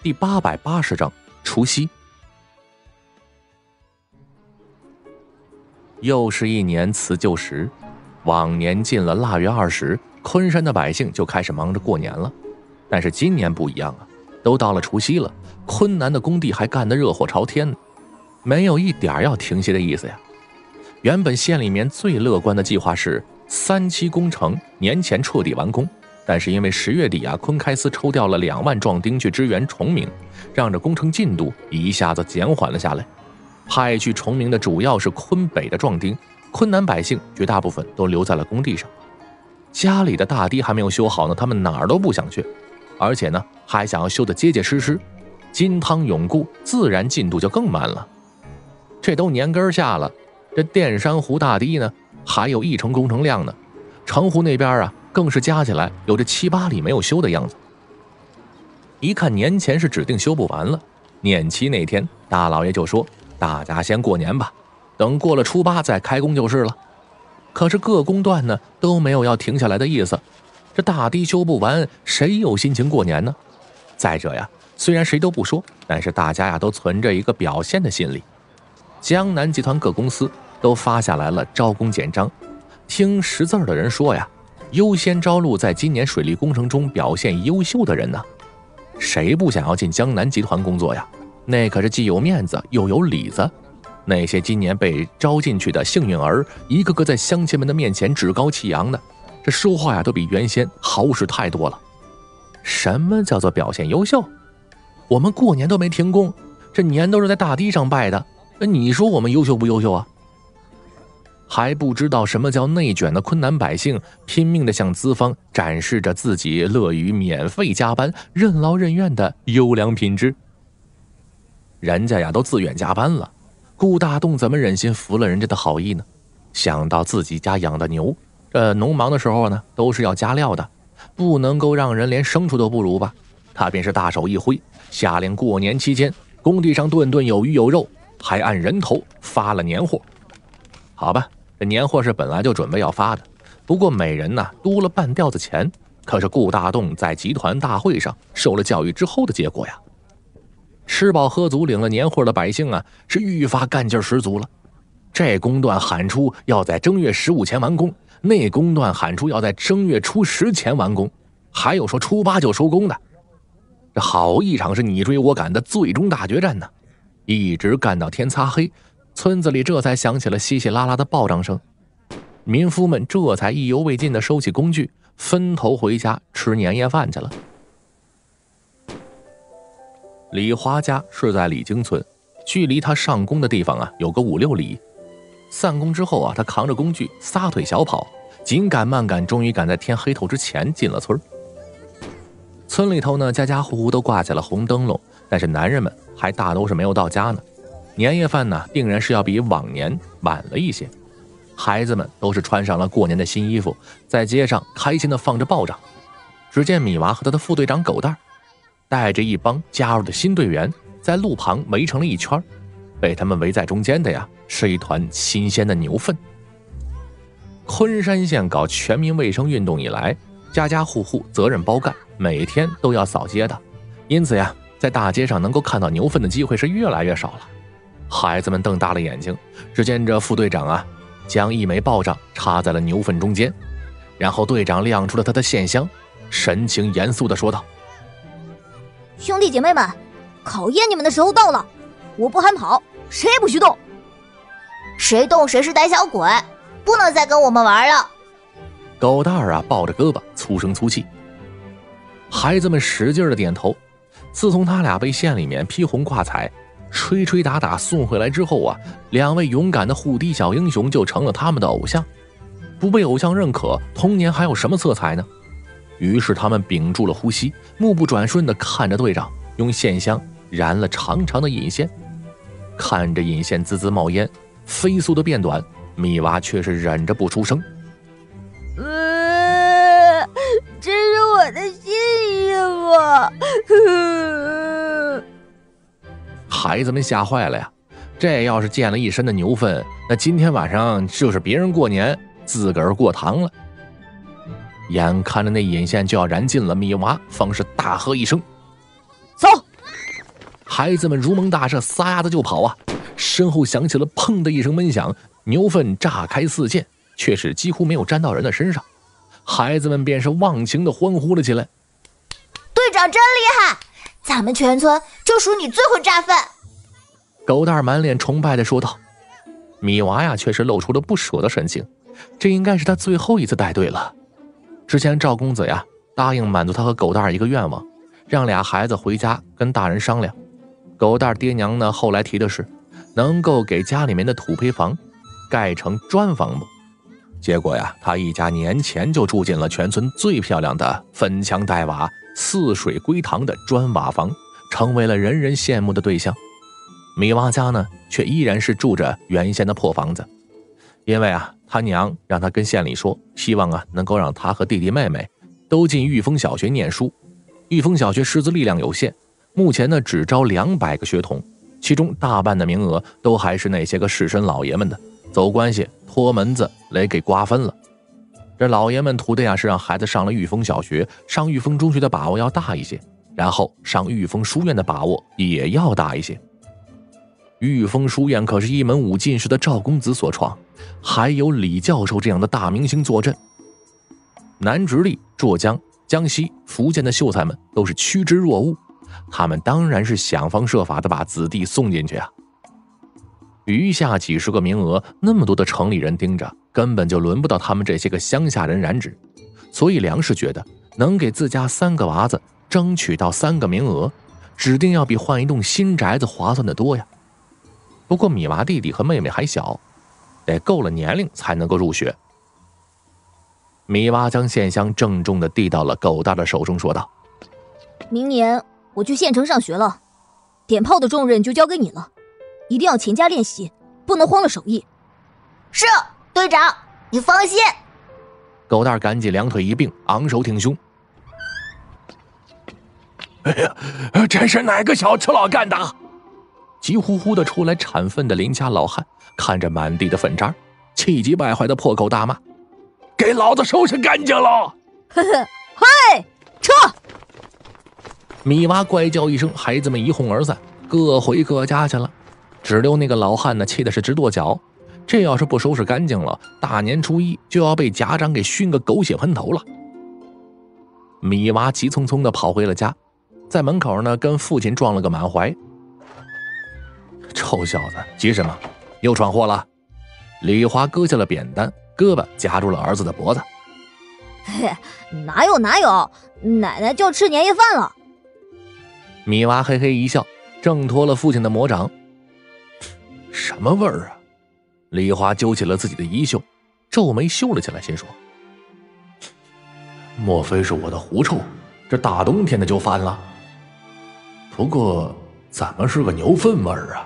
第八百八十章除夕，又是一年辞旧时，往年进了腊月二十，昆山的百姓就开始忙着过年了，但是今年不一样啊，都到了除夕了。昆南的工地还干得热火朝天呢，没有一点要停歇的意思呀。原本县里面最乐观的计划是三期工程年前彻底完工，但是因为十月底啊，昆开司抽调了两万壮丁去支援崇明，让这工程进度一下子减缓了下来。派去崇明的主要是昆北的壮丁，昆南百姓绝大部分都留在了工地上。家里的大堤还没有修好呢，他们哪儿都不想去，而且呢，还想要修得结结实实。金汤永固，自然进度就更慢了。这都年根下了，这淀山湖大堤呢，还有一成工程量呢。城湖那边啊，更是加起来有这七八里没有修的样子。一看年前是指定修不完了，年七那天，大老爷就说：“大家先过年吧，等过了初八再开工就是了。”可是各工段呢都没有要停下来的意思。这大堤修不完，谁有心情过年呢？再者呀。虽然谁都不说，但是大家呀都存着一个表现的心理。江南集团各公司都发下来了招工简章，听识字的人说呀，优先招录在今年水利工程中表现优秀的人呢。谁不想要进江南集团工作呀？那可是既有面子又有里子。那些今年被招进去的幸运儿，一个个在乡亲们的面前趾高气扬的，这说话呀都比原先豪实太多了。什么叫做表现优秀？我们过年都没停工，这年都是在大堤上拜的。那你说我们优秀不优秀啊？还不知道什么叫内卷的困难百姓，拼命的向资方展示着自己乐于免费加班、任劳任怨的优良品质。人家呀都自愿加班了，顾大栋怎么忍心服了人家的好意呢？想到自己家养的牛，这农忙的时候呢都是要加料的，不能够让人连牲畜都不如吧？他便是大手一挥。下令过年期间，工地上顿顿有鱼有肉，还按人头发了年货。好吧，这年货是本来就准备要发的，不过每人呢多了半吊子钱。可是顾大栋在集团大会上受了教育之后的结果呀，吃饱喝足领了年货的百姓啊，是愈发干劲十足了。这工段喊出要在正月十五前完工，那工段喊出要在正月初十前完工，还有说初八就收工的。这好一场是你追我赶的最终大决战呢！一直干到天擦黑，村子里这才响起了稀稀拉拉的报账声。民夫们这才意犹未尽的收起工具，分头回家吃年夜饭去了。李华家是在李京村，距离他上工的地方啊有个五六里。散工之后啊，他扛着工具撒腿小跑，紧赶慢赶，终于赶在天黑透之前进了村。村里头呢，家家户户都挂起了红灯笼，但是男人们还大都是没有到家呢。年夜饭呢，定然是要比往年晚了一些。孩子们都是穿上了过年的新衣服，在街上开心的放着爆仗。只见米娃和他的副队长狗蛋，带着一帮加入的新队员，在路旁围成了一圈。被他们围在中间的呀，是一团新鲜的牛粪。昆山县搞全民卫生运动以来，家家户户责任包干，每天都要扫街的，因此呀，在大街上能够看到牛粪的机会是越来越少了。孩子们瞪大了眼睛，只见这副队长啊。将一枚爆仗插在了牛粪中间，然后队长亮出了他的线香，神情严肃的说道：“兄弟姐妹们，考验你们的时候到了！我不喊跑，谁也不许动。谁动谁是胆小鬼，不能再跟我们玩了。”狗蛋儿啊，抱着胳膊粗声粗气。孩子们使劲的点头。自从他俩被县里面披红挂彩。吹吹打打送回来之后啊，两位勇敢的护堤小英雄就成了他们的偶像。不被偶像认可，童年还有什么色彩呢？于是他们屏住了呼吸，目不转瞬地看着队长用线香燃了长长的引线，看着引线滋滋冒烟，飞速的变短，米娃却是忍着不出声。呃，这是我的新衣服。孩子们吓坏了呀！这要是溅了一身的牛粪，那今天晚上就是别人过年，自个儿过堂了。眼看着那引线就要燃尽了，米娃方是大喝一声：“走！”孩子们如蒙大赦，撒丫子就跑啊！身后响起了“砰”的一声闷响，牛粪炸开四溅，却是几乎没有沾到人的身上。孩子们便是忘情的欢呼了起来：“队长真厉害！咱们全村就属你最会炸粪！”狗蛋满脸崇拜的说道：“米娃呀，却是露出了不舍的神情。这应该是他最后一次带队了。之前赵公子呀，答应满足他和狗蛋一个愿望，让俩孩子回家跟大人商量。狗蛋爹娘呢，后来提的是，能够给家里面的土坯房盖成砖房子。结果呀，他一家年前就住进了全村最漂亮的粉墙黛瓦、四水归堂的砖瓦房，成为了人人羡慕的对象。”米娃家呢，却依然是住着原先的破房子，因为啊，他娘让他跟县里说，希望啊，能够让他和弟弟妹妹都进玉峰小学念书。玉峰小学师资力量有限，目前呢只招两百个学童，其中大半的名额都还是那些个士绅老爷们的，走关系托门子来给瓜分了。这老爷们图的呀，是让孩子上了玉峰小学，上玉峰中学的把握要大一些，然后上玉峰书院的把握也要大一些。玉峰书院可是一门武进士的赵公子所创，还有李教授这样的大明星坐镇。南直隶、浙江、江西、福建的秀才们都是趋之若鹜，他们当然是想方设法的把子弟送进去啊。余下几十个名额，那么多的城里人盯着，根本就轮不到他们这些个乡下人染指。所以梁氏觉得，能给自家三个娃子争取到三个名额，指定要比换一栋新宅子划算的多呀。不过米娃弟弟和妹妹还小，得够了年龄才能够入学。米娃将线香郑重的递到了狗大的手中，说道：“明年我去县城上学了，点炮的重任就交给你了，一定要勤加练习，不能慌了手艺。”是队长，你放心。狗蛋赶紧两腿一并，昂首挺胸。哎呀，这是哪个小赤佬干的？急呼呼的出来铲粪的邻家老汉看着满地的粪渣，气急败坏的破口大骂：“给老子收拾干净了！”呵呵，嘿，撤！米娃怪叫一声，孩子们一哄而散，各回各家去了。只留那个老汉呢，气的是直跺脚。这要是不收拾干净了，大年初一就要被家长给熏个狗血喷头了。米娃急匆匆的跑回了家，在门口呢跟父亲撞了个满怀。臭小子，急什么？又闯祸了！李华割下了扁担，胳膊夹住了儿子的脖子。嘿，哪有哪有，奶奶就吃年夜饭了。米娃嘿嘿一笑，挣脱了父亲的魔掌。什么味儿啊！李华揪起了自己的衣袖，皱眉嗅了起来，心说：莫非是我的狐臭？这大冬天的就犯了。不过怎么是个牛粪味儿啊？